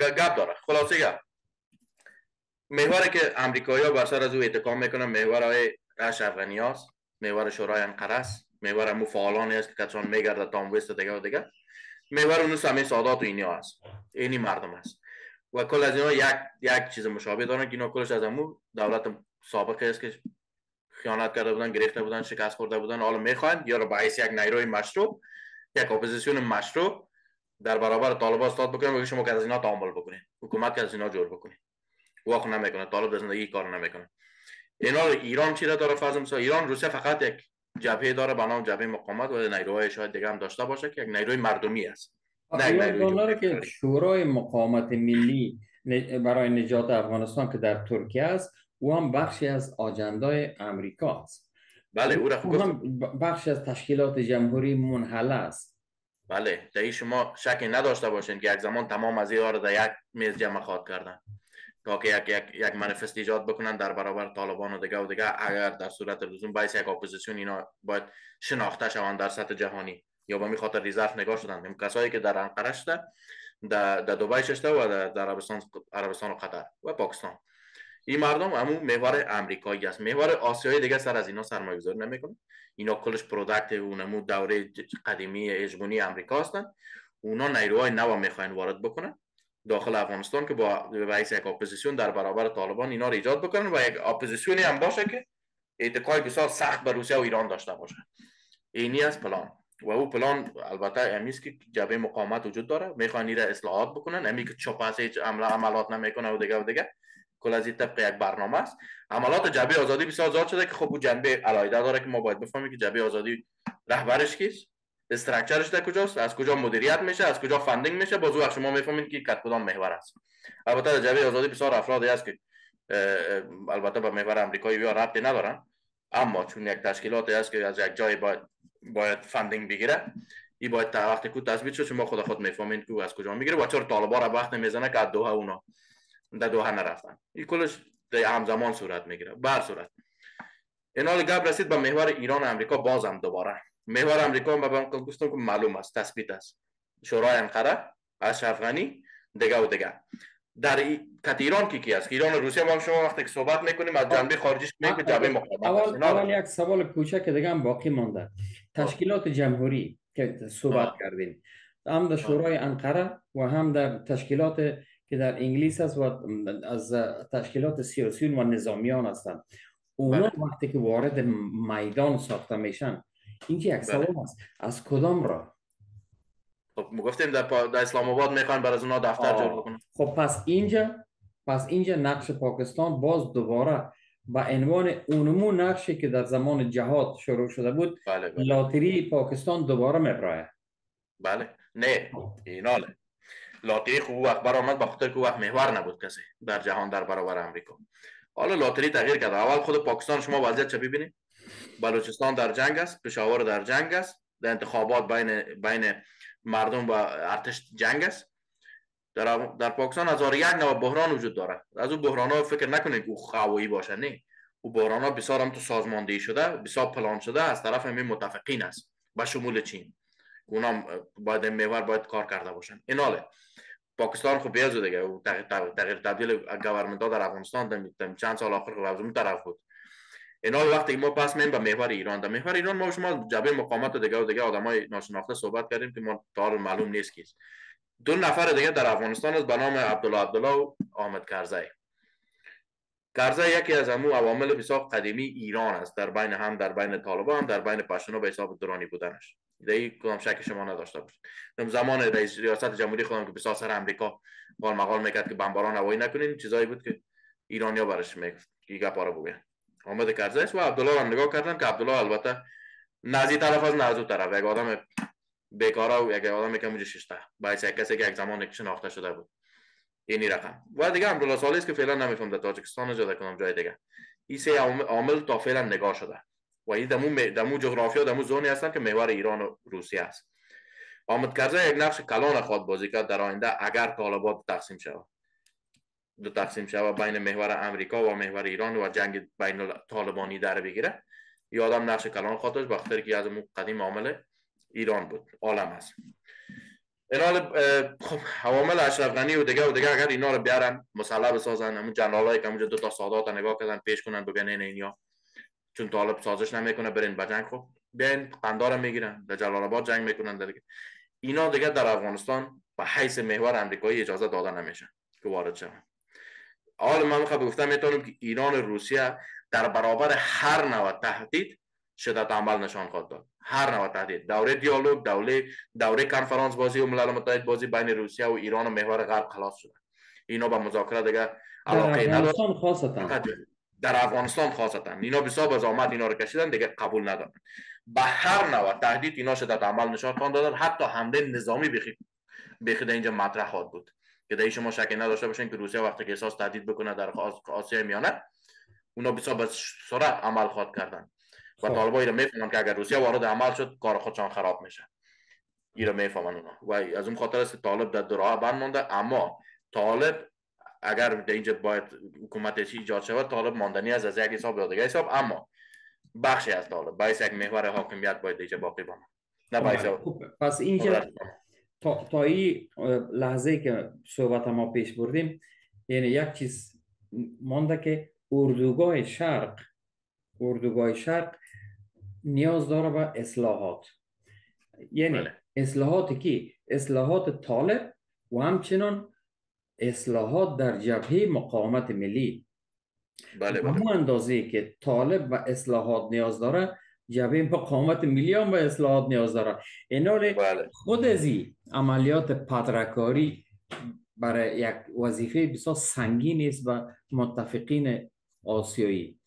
گپ داره. خلاصه گپ. محوری که امریکایی بر سر از او اتکا می‌کنن محور های اشرف غنی است محور شورای انقره است. کسان میگرده تام وست دیگه و دیگه محور اونو سمیع سادات و اینی است اینی مردم است و کل از اینا یک یک چیز مشابه دارن که اینا کلش از همو دولت سابقه است که خیانت کرده بودن گرفته بودن شکست خورده بودن حالا می‌خواین اینا رو به یک نیروی مشروع یک اپوزیسیون مشروع در برابر طالبان استاد بکنیم و شما که از اینا تعامل بکنید حکومت که از اینا جور بکنید واقع نمی‌کنه طالب در زندگی کار نمی‌کنه اینا ایران چی داره فرض ایران روسیه فقط یک جبهه داره به نام جبهه مقاومت و نیروهای شاید دیگه هم داشته باشه که یک نیروی مردمی است. نه که شورای مقاومت ملی برای نجات افغانستان که در ترکیه است او هم بخشی از آجندای امریکا است. بله او, او هم بخشی از تشکیلات جمهوری منحله است. بله در شما شکی نداشته باشین که یک زمان تمام از این در یک میز جمع خواد کردن. تا که یک, یک, یک منفست ایجاد بکنن در برابر طالبان و دیگه و دیگه اگر در صورت لزوم باعث یک اپوزیسیون اینا باید شناخته شوند در سطح جهانی یا به خاطر reserve نگاه شدن این کسایی که در انقره شده در دبی شده و در عربستان عربستان و قطر و پاکستان. این مردم همون محور امریکایی است. محور آسیایی دیگه سر از اینا سرمایه گذاری نمی‌کنه. اینا کلش product اونمو دوره قدیمی اجبونی امریکا هستن. اونا نیروهای نو می‌خواین وارد بکنن. داخل افغانستان که با رئیس یک اپوزیسیون در برابر طالبان اینا رو ایجاد بکنن و یک اپوزیسیونی هم باشه که اتکای بسیار سخت به روسیه و ایران داشته باشه. اینی از پلان. و او پلان البته امیست که جبهه مقاومت وجود داره. می‌خوان ایره اصلاحات بکنن. امی که چپ هیچ عملات نمی‌کنه و دیگه و دیگه. کل از این طبق یک برنامه است. عملات جبهه آزادی بسیار زیاد شده که خب او جنبه علایده داره که ما باید بفهمیم که جبهه آزادی رهبرش کیست. structure ش در کجاست؟ از کجا مدیریت میشه؟ از کجا funding میشه؟ باز وقت شما می‌فهمید که کد کدام محور است. البته در جبهه آزادی بسیار افرادی است که البته به محور امریکایی یا ربطی ندارن. اما چون یک تشکیلاتی است که از یک جای باید باید funding بگیره این باید تا وقتی کو تثبیت شد شما خود خود می‌فهمید که از کجا می‌گیره و چرا طالبان را وقت می‌زنه که از دوحه اونا در دوحه نرفتن. این کلش در همزمان صورت می‌گیره بر صورت. این حال گپ رسید به محور ایران و امریکا بازم دوباره. محور امریکا به گفتم که معلوم است تثبیت است. شورای انقره اشرف غنی دیگه و دیگه در ای... کت ایران کی کی است؟ ایران و روسیه ما شما وقتی که صحبت می‌کنیم از جنبه خارجیش میگیم که جنبه مقاومت اول, اول یک سوال کوچک دیگه هم باقی مانده. تشکیلات جمهوری که صحبت کردیم هم در شورای انقره و هم در تشکیلات که در انگلیس است و از تشکیلات سیاسیون و نظامیان هستند. اونا بله. وقتی که وارد میدان ساخته میشن این که یک بله. سوال است. از کدام را؟ خب گفتیم در, در اسلام آباد می‌خوان بر از اونا دفتر جور بکنن. خب پس اینجا پس اینجا نقش پاکستان باز دوباره با عنوان اونمو نقشی که در زمان جهاد شروع شده بود بله بله. لاتری پاکستان دوباره میبرایه بله. نه ایناله لاتری خوب وقت برآمد به خاطر که وقت محور نبود کسی در جهان در برابر امریکا. حالا لاتری تغییر کرده. اول خود پاکستان شما وضعیت چه ببینید؟ بلوچستان در جنگ است پشاور در جنگ است. در انتخابات بین بین مردم و ارتش جنگ است. در, در پاکستان هزار یک نوع بحران وجود داره. از اون بحران ها فکر نکنید که خوایی باشه نه. او بحران ها بسیار هم تو سازماندهی شده بسیار پلان شده از طرف همین متفقین است به شمول چین. اونا باید محور باید کار کرده باشن. ایناله پاکستان خب بیازو دیگه. تغییر تبدیل گورنمنت در افغانستان در چند سال آخر خب از طرف بود. اینا وقتی ما پس میم به محور ایران در محور ایران ما شما جبه مقامات دیگه و دیگه آدمای ناشناخته صحبت کردیم که ما تا معلوم نیست کیست. دو نفر دیگه در افغانستان است به نام عبدالله عبدالله و احمد کرزی کرزی یکی از امو عوامل بسیار قدیمی ایران است. در بین هم در بین طالبان هم در بین پشتونا به حساب درانی بودنش. در کدام شک شما نداشته باشید. زمان رئیس ریاست جمهوری خودم که بسیار سر امریکا قال مقال می‌کرد که بمباران هوایی نکنین چیزایی بود که ایرانیا برش می‌گفت. بگه احمد کرزی است و عبدالله هم نگاه کردن که عبدالله البته نزی طرف از نازو طرف یک آدم بیکارا و یک آدم که اونجا ششته باعث کسی که یک زمان شناخته شده بود. اینی رقم. و دیگه عبدالله سالی است که فعلا نمیفهم در تاجیکستان در کنم جای دیگه. این سه عامل تا فعلا نگاه شده. و این دمو دمو جغرافیا دمو زونی هستن که محور ایران و روسیه است. آمد کرزه یک نقش کلان خود بازی کرد در آینده اگر طالبات تقسیم شود. دو تقسیم شود بین محور امریکا و محور ایران و جنگ بین طالبانی در بگیره. یادم نقش کلان خاطرش بخاطر که از قدیم عامل ایران بود عالم است. این حال خب عوامل اشرف غنی و دیگه و دیگه اگر اینا رو بیارن مسلح بسازن همون جنرالایی که دو تا سادات نگاه کردن پیش کنن بگن این اینیا چون طالب سازش نمی‌کنه برین به جنگ خب بیاین قندار می‌گیرن در جلال آباد جنگ می‌کنن دیگه. اینا دیگه در افغانستان به حیث محور امریکایی اجازه داده نمیشه که وارد شون حال من می‌خوام گفتم می‌تونم که ایران و روسیه در برابر هر نوع تهدید شدت عمل نشان خواهد داد. هر نوع تهدید. دوره دیالوگ دوره دوره کنفرانس بازی و ملل متحد بازی بین روسیه و ایران و محور غرب خلاص شده. اینا با مذاکره دیگه علاقه ندارن در افغانستان خاصتا اینا بسیار از آمد اینا رو کشیدن دیگه قبول ندارن. به هر نوع تهدید اینا شدت عمل نشان خواهند دادن حتی حمله نظامی بخی بخی اینجا مطرح خواهد بود. که شما شک نداشته باشین که روسیه وقتی که احساس تهدید بکنه در آسیا میانه اونا بسیار به سرعت عمل خواهد کردن. و خب. طالبا رو می‌فهمن که اگر روسیه وارد عمل شد کار خودشان خراب میشه. رو می‌فهمن اونا. و از اون خاطر است طالب در راه بند مونده. اما طالب اگر در اینجا باید حکومت ایجاد شود طالب ماندنی از از یک حساب یا دیگه حساب. اما بخشی از طالب. باعث یک محور حاکمیت باید اینجا باقی بماند. نه باعث خب، پس اینجا تا, تا این لحظه که صحبت ما پیش بردیم یعنی یک چیز مانده که اردوگاه شرق اردوگاه شرق نیاز داره به اصلاحات یعنی بله. اصلاحاتی که اصلاحات طالب و همچنان اصلاحات در جبهه مقاومت ملی بله بله. اندازه که طالب و اصلاحات نیاز داره جبهه مقاومت ملی هم به اصلاحات نیاز داره. اینا بله. خود از عملیات پدرکاری برای یک وظیفه بسیار سنگین است و متفقین آسیایی.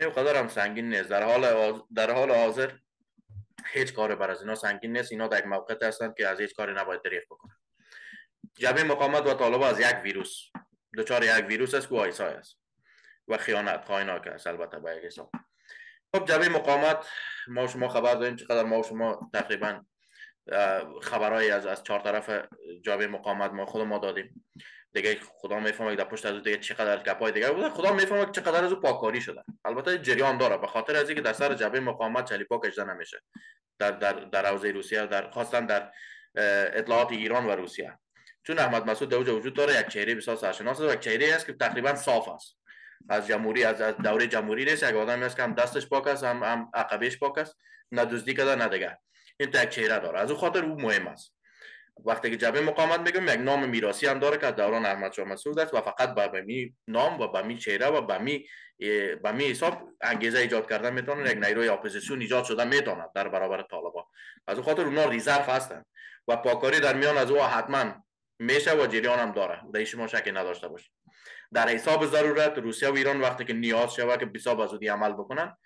قدر هم سنگین نیست. در حال در حال حاضر هیچ کار بر از اینا سنگین نیست. اینا در یک موقعیت هستند که از هیچ کاری نباید دریغ بکنن. جبهه مقاومت و طالب از یک ویروس. دچار یک ویروس است که آیسای است. و خیانت خائناک است. البته به یک حساب. خب جبهه مقاومت ما شما خبر داریم چقدر ما شما تقریبا خبرهایی از از چهار طرف جبهه مقاومت ما خود ما دادیم. دیگه خدا می‌فهمه در پشت از دیگه چقدر گپای دیگه بوده. خدا می‌فهمه چقدر از پاکاری شده. البته جریان داره. به خاطر از اینکه در سر جبهه مقاومت چلیپا کشیده نمیشه. در در در حوزه روسیه در خواستن در اطلاعات ایران و روسیه. چون احمد مسعود در وجود داره یک چهره بسیار سرشناس و یک چهره است که تقریبا صاف است. از جمهوری از دوره جمهوری نیست. یک آدمی است که هم دستش پاک است هم هم عقبش پاک است نه دزدی کده نه دیگه این یک چهره داره از او خاطر او مهم است. وقتی که جبهه مقاومت میگم یک نام میراثی هم داره که دوران احمد شاه مسعود است و فقط با می نام و با می چهره و با می با می حساب انگیزه ایجاد کردن می‌تونه یک نیروی اپوزیسیون ایجاد شده می‌تونه در برابر طالبان. از اون خاطر اونا reserve هستن و پاککاری در میان از او حتما میشه و جریان هم داره. در شما شکی نداشته باشید در حساب ضرورت روسیه و ایران وقتی که نیاز شوه که بسیار بزودی عمل بکنن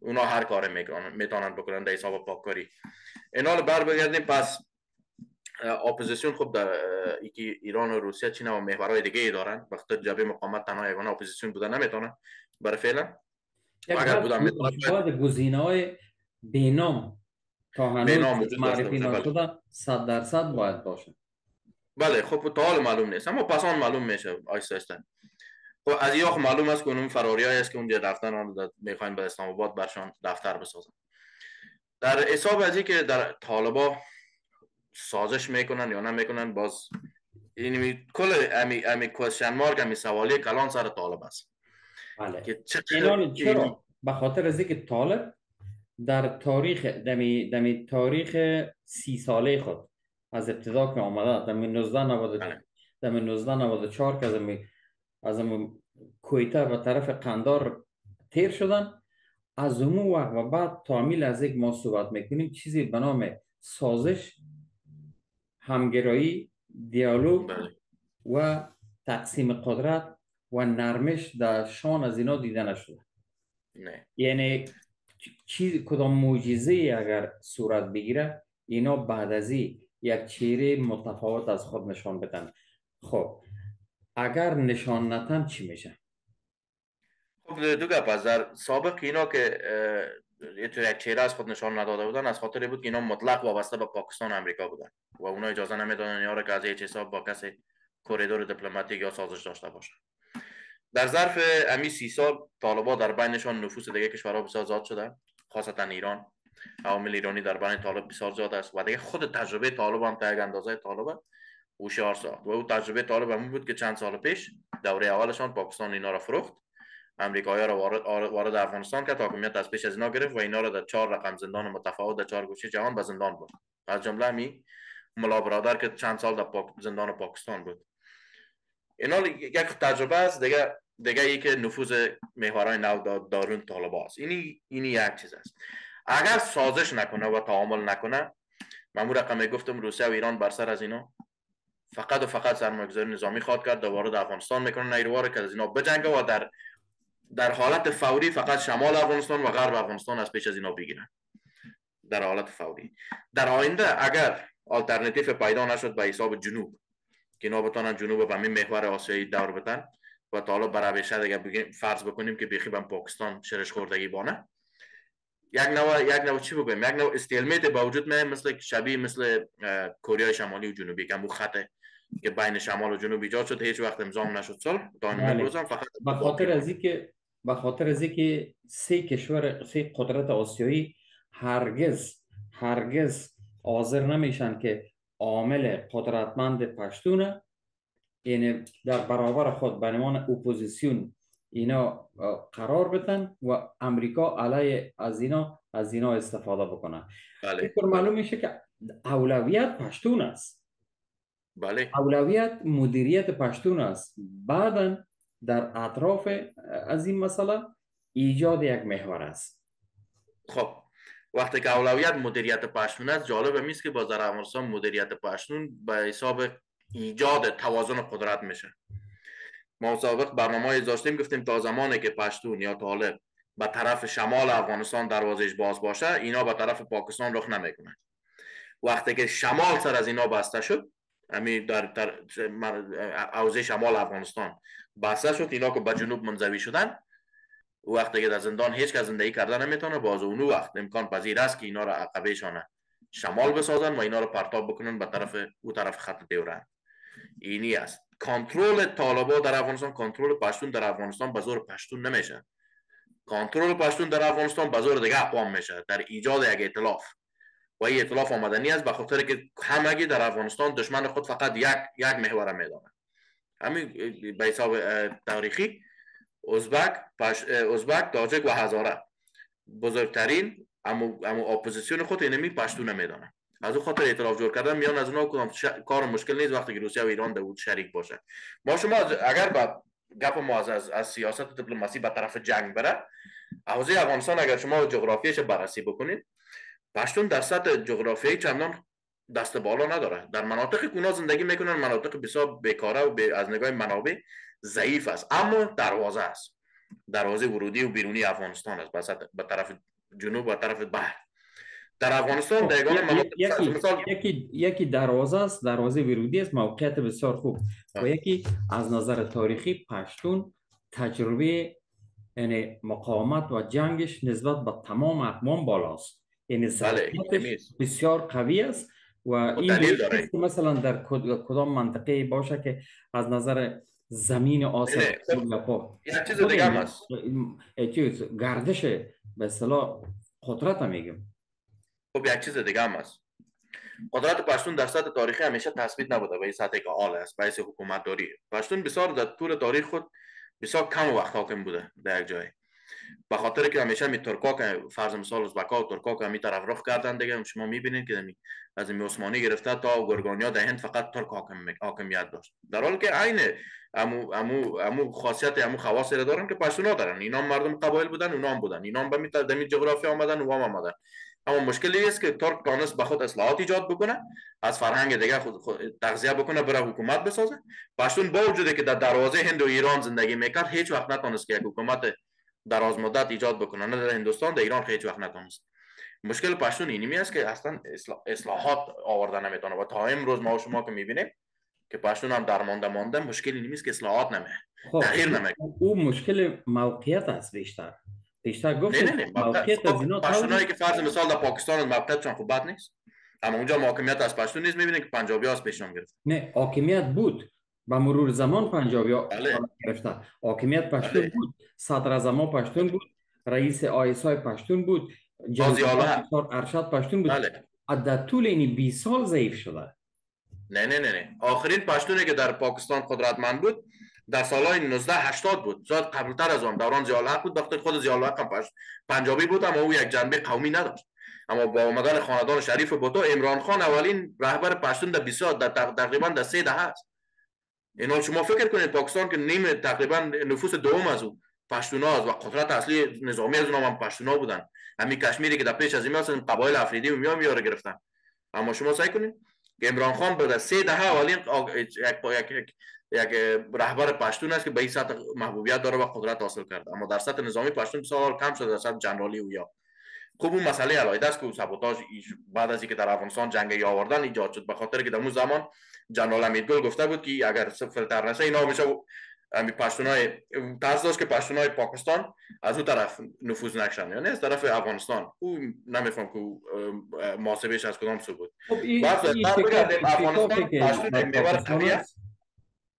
اونا هر کار می‌تونن بکنن در حساب پاککاری. اینا بر بگردیم پس اپوزیسیون خب در ایران و روسیه چین و محورهای دیگه ای دارن. وقتی جبهه مقاومت تنها یگانه اپوزیسیون بودن نمی‌تونن. برای فعلا؟ اگر بودن گزینه های بینام تا هنوز معرفی نشده صد درصد باید باشه. بله خب تا حال معلوم نیست. اما پسان معلوم میشه آیسته آیسته خب از یاخ معلوم است که اون فراری است که اونجا دفتر می‌خواین به اسلام آباد برشان دفتر بسازن. در حساب از که در طالبا سازش می‌کنن یا نمی‌کنن باز این کل امی امی کوشن مارک امی سوالی کلان سر طالب است. بله. که چرا؟ به خاطر از اینکه طالب در تاریخ دمی, دمی تاریخ سی ساله خود از ابتدا که آمده دمی 1994 دمی 1994 که از کویتا و طرف قندار تیر شدن از اون وقت و بعد تامیل از یک ما صحبت می‌کنیم چیزی به نام سازش همگرایی دیالوگ بله. و تقسیم قدرت و نرمش در شان از اینا دیده نشده نه. یعنی چیز کدام معجزه اگر صورت بگیره اینا بعد از یک چهره متفاوت از خود نشان بدن خب اگر نشان نتن چی میشه؟ خب دو گپ از در سابق اینا که یه یک چهره از خود نشان نداده بودن از خاطر بود که اینا مطلق وابسته به پاکستان و امریکا بودن و اونا اجازه نمی‌دادن یا که از هیچ حساب با کسی کوریدور دیپلماتیک یا سازش داشته باشن در ظرف امی سی سال طالبا در بینشان نفوس دیگه کشورها بسیار زیاد شده خاصتا ایران. عوامل ایرانی در بین طالب بسیار زیاد است و دیگه خود تجربه طالب هم تا یک اندازه طالب هوشیار ساخت. و او تجربه طالب هم بود که چند سال پیش دوره اولشان پاکستان اینا را فروخت. امریکایی را وارد, وارد افغانستان کرد حاکمیت از پیش از اینا گرفت و اینا را در چهار رقم زندان متفاوت در چهار گوشه جهان به زندان بود از جمله می ملا برادر که چند سال در پاک... زندان پاکستان بود. اینا یک تجربه است دیگه دیگه ای که نفوذ محورهای نو دارون طالب است اینی اینی یک چیز است. اگر سازش نکنه و تعامل نکنه من رقم گفتم روسیه و ایران بر سر از اینا. فقط و فقط سرمایه‌گذاری نظامی خواد کرد دوباره در افغانستان می‌کنه نیروها که از اینا بجنگه و در در حالت فوری فقط شمال افغانستان و غرب افغانستان از پیش از اینا بگیرن. در حالت فوری. در آینده اگر آلترناتیو پیدا نشد به حساب جنوب که اینا بتونن جنوب به همین محور آسیایی دور بدن و تا حالا برای دیگه بگیم فرض بکنیم که بیخی به پاکستان شرش خوردگی بانه. یک نوع یک نوع چی بگیم یک نوع استیلمیت با وجود می مثل شبیه مثل کره شمالی و جنوبی که مو خط که بین شمال و جنوب ایجاد شد هیچ وقت امضا نشد. سال تا امروز هم فقط به خاطر از اینکه به خاطر از اینکه سه کشور سه قدرت آسیایی هرگز هرگز حاضر نمیشن که عامل قدرتمند پشتونه یعنی در برابر خود به عنوان اپوزیسیون اینا قرار بدن و امریکا علیه از اینا از اینا استفاده بکنه بله. معلوم میشه که اولویت پشتون است. بله اولویت مدیریت پشتون است. بعدا در اطراف از این مسئله ایجاد یک محور است. خب وقتی که اولویت مدیریت پشتون است جالب میست که باز در افغانستان مدیریت پشتون به حساب ایجاد توازن قدرت میشه. ما سابق برنامه داشتیم گفتیم تا زمانی که پشتون یا طالب به طرف شمال افغانستان دروازش باز باشه اینا به طرف پاکستان رخ نمی‌کنه وقتی که شمال سر از اینا بسته شد امی در, در اوزه شمال افغانستان. بسته شد اینا که به جنوب منزوی شدن. وقتی که در زندان هیچ کس زندگی کرده نمی‌تونه. باز اونو وقت امکان پذیر است که اینا را عقبهشان شمال بسازن و اینا را پرتاب بکنن به طرف او طرف خط دیورن اینی است. کنترل طالبا در افغانستان کنترل پشتون در افغانستان به زور پشتون نمیشه. کنترل پشتون در افغانستان به زور دیگه اقوام میشه. در ایجاد یک ائتلاف و این ائتلاف آمدنی است به که همگی در افغانستان دشمن خود فقط یک یک محور می‌دانند. همین به حساب تاریخی ازبک. ازبک تاجک و هزاره. بزرگترین امو, امو اپوزیسیون خود اینمی پشتون میدانه از اون خاطر ائتلاف جور کردن میان از اونها کدام کار مشکل نیست وقتی که روسیه و ایران در شریک باشه. ما شما اگر با گپ ما از, از, سیاست دیپلماسی به طرف جنگ بره حوزه افغانستان اگر شما جغرافیش بررسی بکنید پشتون در سطح جغرافیایی چندان دست بالا نداره. در مناطقی که اونا زندگی می‌کنن مناطق بسیار بیکاره و از نگاه منابع ضعیف است. اما دروازه است. دروازه ورودی و بیرونی افغانستان است. به طرف جنوب و طرف بحر. در افغانستان خب، در یکی, مثال... یکی یکی دروازه است دروازه ورودی است موقعیت بسیار خوب. و یکی از نظر تاریخی پشتون تجربه یعنی مقاومت و جنگش نسبت به تمام اقوام بالاست. یعنی بسیار قوی است و این مثلا در کدام منطقه باشه که از نظر زمین آسیا یک چیز دیگه هم هست گردش به اصطلاح قدرت میگم خب یک چیز دیگه هم هست قدرت پشتون در سطح تاریخی همیشه تثبیت نبوده به این سطح که آل است به حکومت داری پشتون بسیار در طول تاریخ خود بسیار کم وقت حاکم بوده در یک جای به خاطر که همیشه می ترکا که فرض مثال ازبکا و ترکا که می طرف رخ کردن دیگه شما می‌بینید که از می عثمانی گرفته تا گرگانیا در هند فقط ترک حاکم حاکمیت داشت. در حالی که عین امو امو امو خاصیت امو خواص را دارن که پشتونا دارن اینا مردم قبایل بودن اونا هم بودن. اینا هم به می جغرافیا آمدن و هم آمدن. اما مشکلی است که ترک تانست به خود اصلاحات ایجاد بکنه از فرهنگ دیگه خود, خود تغذیه بکنه برای حکومت بسازه. پشتون با وجودی که در دروازه هند و ایران زندگی می‌کرد هیچ وقت نتونست که حکومت دراز مدت ایجاد بکنه نه در هندوستان در ایران هیچ وقت نتونست. مشکل پشتون اینمی است که اصلا اصلاحات آورده نمی‌تونه و تا امروز ما و شما که می‌بینیم که پشتون هم در مانده مانده مشکل اینمی است که اصلاحات نمیه خب تغییر نمیه او مشکل موقعیت است بیشتر. بیشتر گفت نه نه موقعیت از اینا پشتونایی که فرض مثال در پاکستان موقعیتشان خوب بد نیست. اما اونجا حاکمیت از پشتون نیست می‌بینید که پنجابی ها از پیشنام گرفت. نه حاکمیت بود. با مرور زمان پنجابی ها بله. گرفته حاکمیت پشتون بله. بود صدر زمان پشتون بود رئیس آیسای پشتون بود ارشد پشتون بود. بله. در طول این 20 سال ضعیف شده. نه نه نه نه. آخرین پشتونی که در پاکستان قدرتمند بود در سالهای 1980 بود. زیاد قبلتر از آن. دوران زیال بود. وقتی خود زیال هم پنجابی بود اما او یک جنبه قومی نداشت. اما با آمدن خاندان شریف بوتو عمران خان اولین رهبر پشتون در 20 در تقریبا در سه دهه است. اینا شما فکر کنید پاکستان که نیم تقریبا نفوس دوم از او پشتونا و قدرت اصلی نظامی از اونها هم پشتونا بودن. همین کشمیری که در پیش از این مثلا قبایل افریدی و میا میاره گرفتن. اما شما سعی کنید که عمران خان بعد سه دهه اولین یک یک یک رهبر پشتون است که به این سطح محبوبیت داره و قدرت حاصل کرده. اما در سطح نظامی پشتون بسیار کم شده در سطح جنرالی و یا. خوب اون مسئله علایده است که سابوتاژ بعد از اینکه در افغانستان جنگ آوردن ایجاد شد. به خاطر که در اون زمان جنرال امیدگل گفته بود که اگر فلتر نشه اینا میشه امی پشتونای ترس داشت که پشتونای پاکستان از اون طرف نفوذ نکشن. یعنی از طرف افغانستان. او نمیفهم که محاسبش از کدام سو بود. خب افغانستان پشتون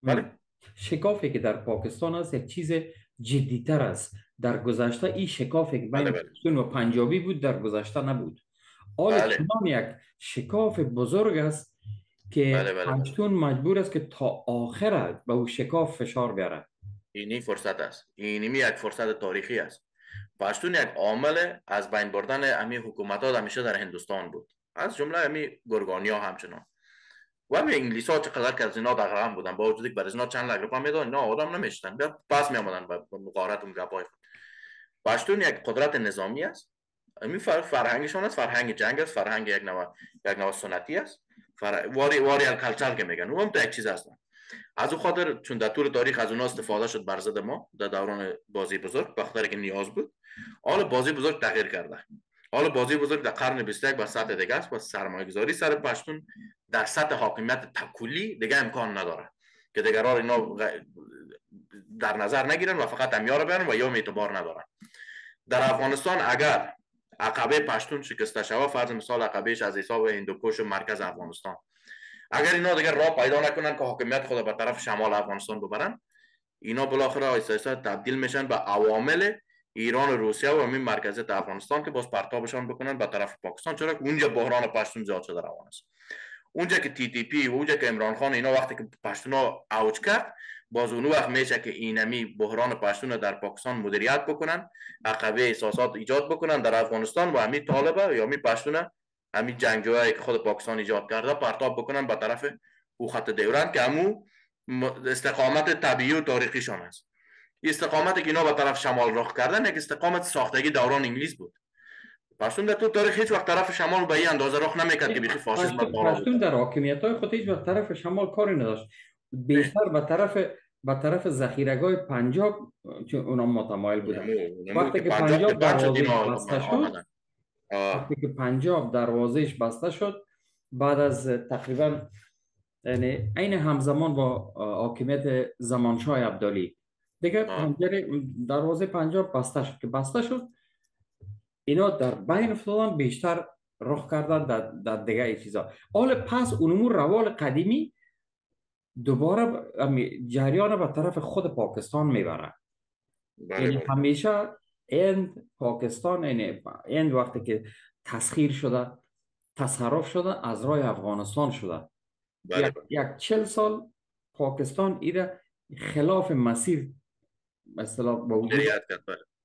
بله. شکافی که در پاکستان است یک چیز جدیتر است. در گذشته این شکافی که بین بله، بله. و پنجابی بود در گذشته نبود. حالا بله. یک شکاف بزرگ است. که بله بله. پشتون مجبور است که تا آخر به او شکاف فشار بیاره اینی فرصت است. اینی یک فرصت تاریخی است. پشتون یک عامل از بین بردن امی حکومت ها همیشه در هندوستان بود. از جمله امی گرگانیا همچنان. و همین انگلیس ها چقدر که از اینا غم بودن. با وجودی که برای اینا چند لک روپا می‌دادن اینا آدم نمیشتن پس می آمدن به مقارنت اون گپای خود. پشتون یک قدرت نظامی است این فرهنگشان است. فرهنگ جنگ است. فرهنگ یک نوع یک نوع سنتی است. فر... واری واری کلچر که میگن. اون هم یک چیز هستن. از اون خاطر چون در طول تاریخ از اونها استفاده شد بر ضد ما در دوران بازی بزرگ به که نیاز بود. حال بازی بزرگ تغییر کرده. حالا بازی بزرگ در قرن 21 با سطح دیگه است با سرمایه گذاری سر پشتون در سطح حاکمیت تکولی دیگه امکان نداره که دیگران اینا در نظر نگیرن و فقط امیار بیارن و یا اعتبار ندارن. در افغانستان اگر عقبه پشتون شکسته شوه فرض مثال عقبهش از حساب هندوکش و مرکز افغانستان. اگر اینا دیگر راه پیدا نکنن که حاکمیت خود به طرف شمال افغانستان ببرن اینا بالاخره آیسته تبدیل میشن به عوامل ایران و روسیه و همین مرکزیت افغانستان که باز پرتابشان بکنن به طرف پاکستان چرا که اونجا بحران پشتون زیاد شده روان است. اونجا که تی تی پی و اونجا که عمران خان اینا وقتی که پشتونا اوج کرد باز اون وقت میشه که اینمی بحران پشتون در پاکستان مدیریت بکنن عقبه احساسات ایجاد بکنن در افغانستان و همین طالبه یا همین پشتونه همین جنگجوهایی که خود پاکستان ایجاد کرده پرتاب بکنن به طرف او خط دوران که همو استقامت طبیعی و تاریخیشان است. استقامتی که اینا به طرف شمال راه کردن یک استقامت ساختگی دوران انگلیس بود. پشتون در تو تاریخ هیچ وقت طرف شمال به این اندازه راه نمی‌کرد که بخی فاشیسم پشتون در حاکمیت های خود هیچ وقت طرف شمال کاری نداشت. بیشتر به طرف به طرف ذخیرگاه پنجاب چون اونا متمایل بودن. وقتی که پنجاب دروازه بسته شد وقتی که پنجاب دروازهش بسته شد بعد از تقریبا یعنی عین همزمان با حاکمیت زمانشاه عبدالی. دیگه پنجره دروازه پنجاب بسته شد. که بسته شد اینا در بین افتادن بیشتر رخ کردن در, در دیگه چیزا. حال پس اونمو روال قدیمی دوباره جریان به طرف خود پاکستان می‌بره بله، یعنی بله. همیشه این پاکستان این یعنی وقتی که تسخیر شده تصرف شده از رای افغانستان شده. بله، یک چل سال پاکستان ایره خلاف مسیر مثلا با وجود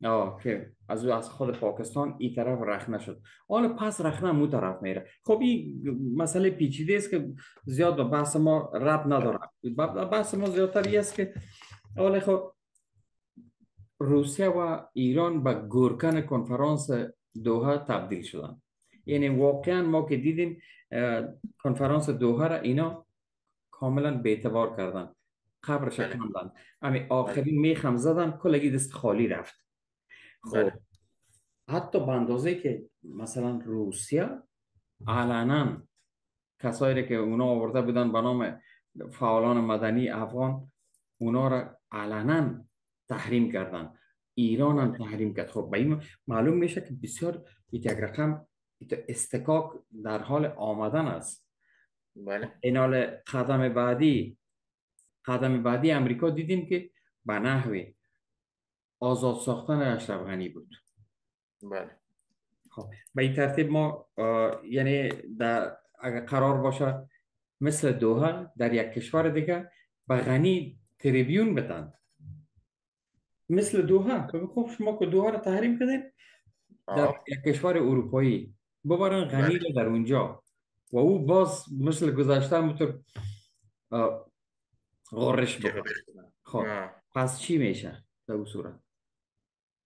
آه که از از خود پاکستان این طرف رخ نشد. حالا پس رخنه مو طرف میره. خب این مسئله پیچیده است که زیاد به بحث ما رب نداره بحث ما زیادتر است که حالا خب روسیه و ایران به گورکن کنفرانس دوها تبدیل شدن. یعنی واقعا ما که دیدیم کنفرانس دوها را اینا کاملا بیتوار کردن. قبرش بله. کندن. امی آخرین میخم زدن کلگی دست خالی رفت. خب. بله. حتی به اندازه که مثلا روسیه علنا کسایی که اونا آورده بودن به نام فعالان مدنی افغان اونا را علنا تحریم کردن. ایران هم تحریم کرد. خب به این معلوم میشه که بسیار یک رقم استکاک در حال آمدن است. بله. این حال قدم بعدی قدم بعدی امریکا دیدیم که به نحوی آزاد ساختن اشرف غنی بود. بله. خب. به این ترتیب ما یعنی در اگر قرار باشه مثل دوها در یک کشور دیگه به غنی تریبیون بدن. مثل دوها خب شما که دوها رو تحریم کردین در یک کشور اروپایی. ببرن غنی بله. در اونجا. و او باز مثل گذشته همونطور غرش بکنه خب. پس چی میشه؟ در اون صورت.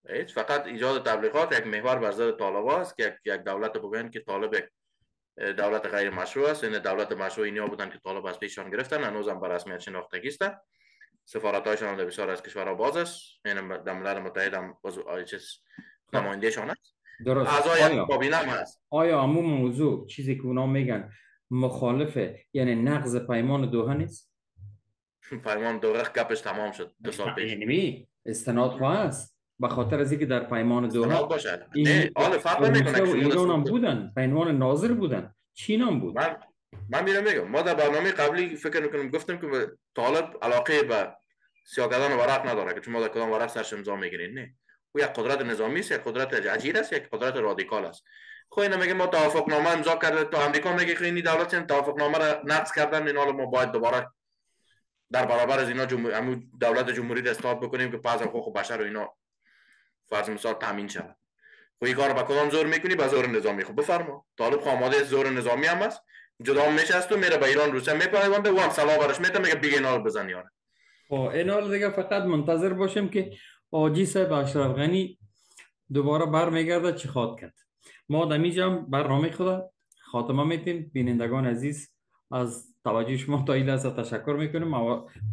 هیچ فقط ایجاد تبلیغات یک محور بر ضد طالب است که یک دولت بگوین که طالب دولت غیر مشروع است. این دولت مشروع اینیا بودن که طالب از پیشان گرفتن. هنوز هم به رسمیت شناختگی است. سفارت هایشان در بسیار از کشورها باز است. این در ملل متحد هم چیز خب. نماینده شان است. درست. اعضای کابینه هم هست. آیا همون موضوع چیزی که اونا میگن مخالفه یعنی نقض پیمان دوها نیست؟ پیمان دوها گپش تمام شد. دو سال پیش. یعنی استناد هست به خاطر از اینکه در پیمان دوها باشد این حال فرق نمی‌کنه ایران هم بودن پیمان ناظر بودن. چین هم بود؟ من من میرم میگم ما در برنامه قبلی فکر می‌کنم گفتم که طالب علاقه به سیاه کردن ورق نداره که شما در کدام ورق سرش امضا می‌گیرین نه. او یک قدرت نظامی است یک قدرت عجیر است یک قدرت رادیکال است. خو اینا میگه ما توافق نامه امضا کرده تو امریکا میگه که این دولت این توافق نامه را نقض کردن این حالا ما باید دوباره در برابر از اینا جمهور... دولت جمهوری دستات بکنیم که پس حقوق بشر و اینا فرض مثال تامین شود. خب این کار با کدام زور می‌کنی؟ با زور نظامی. خب بفرما. طالب خب آماده زور نظامی هم است جدا میشه و میره به ایران روسیه میپیونده و هم سلا برش میته میگه بیگ اینال بزن یاره خب این دیگه فقط منتظر باشیم که آجی صاحب اشرف غنی دوباره برمیگرده چی خواد کرد. ما دمیجا برنامه خدا خاتمه میتیم بینندگان عزیز از توجه شما تا این لحظه تشکر می‌کنیم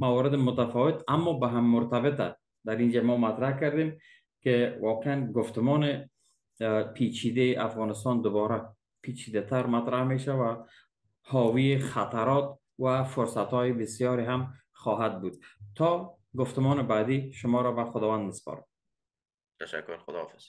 موارد متفاوت اما به هم مرتبطه. در اینجا ما مطرح کردیم. که واقعا گفتمان پیچیده افغانستان دوباره پیچیده تر مطرح میشه و حاوی خطرات و فرصت های بسیاری هم خواهد بود. تا گفتمان بعدی شما را به خداوند میسپارم. تشکر. خداحافظ.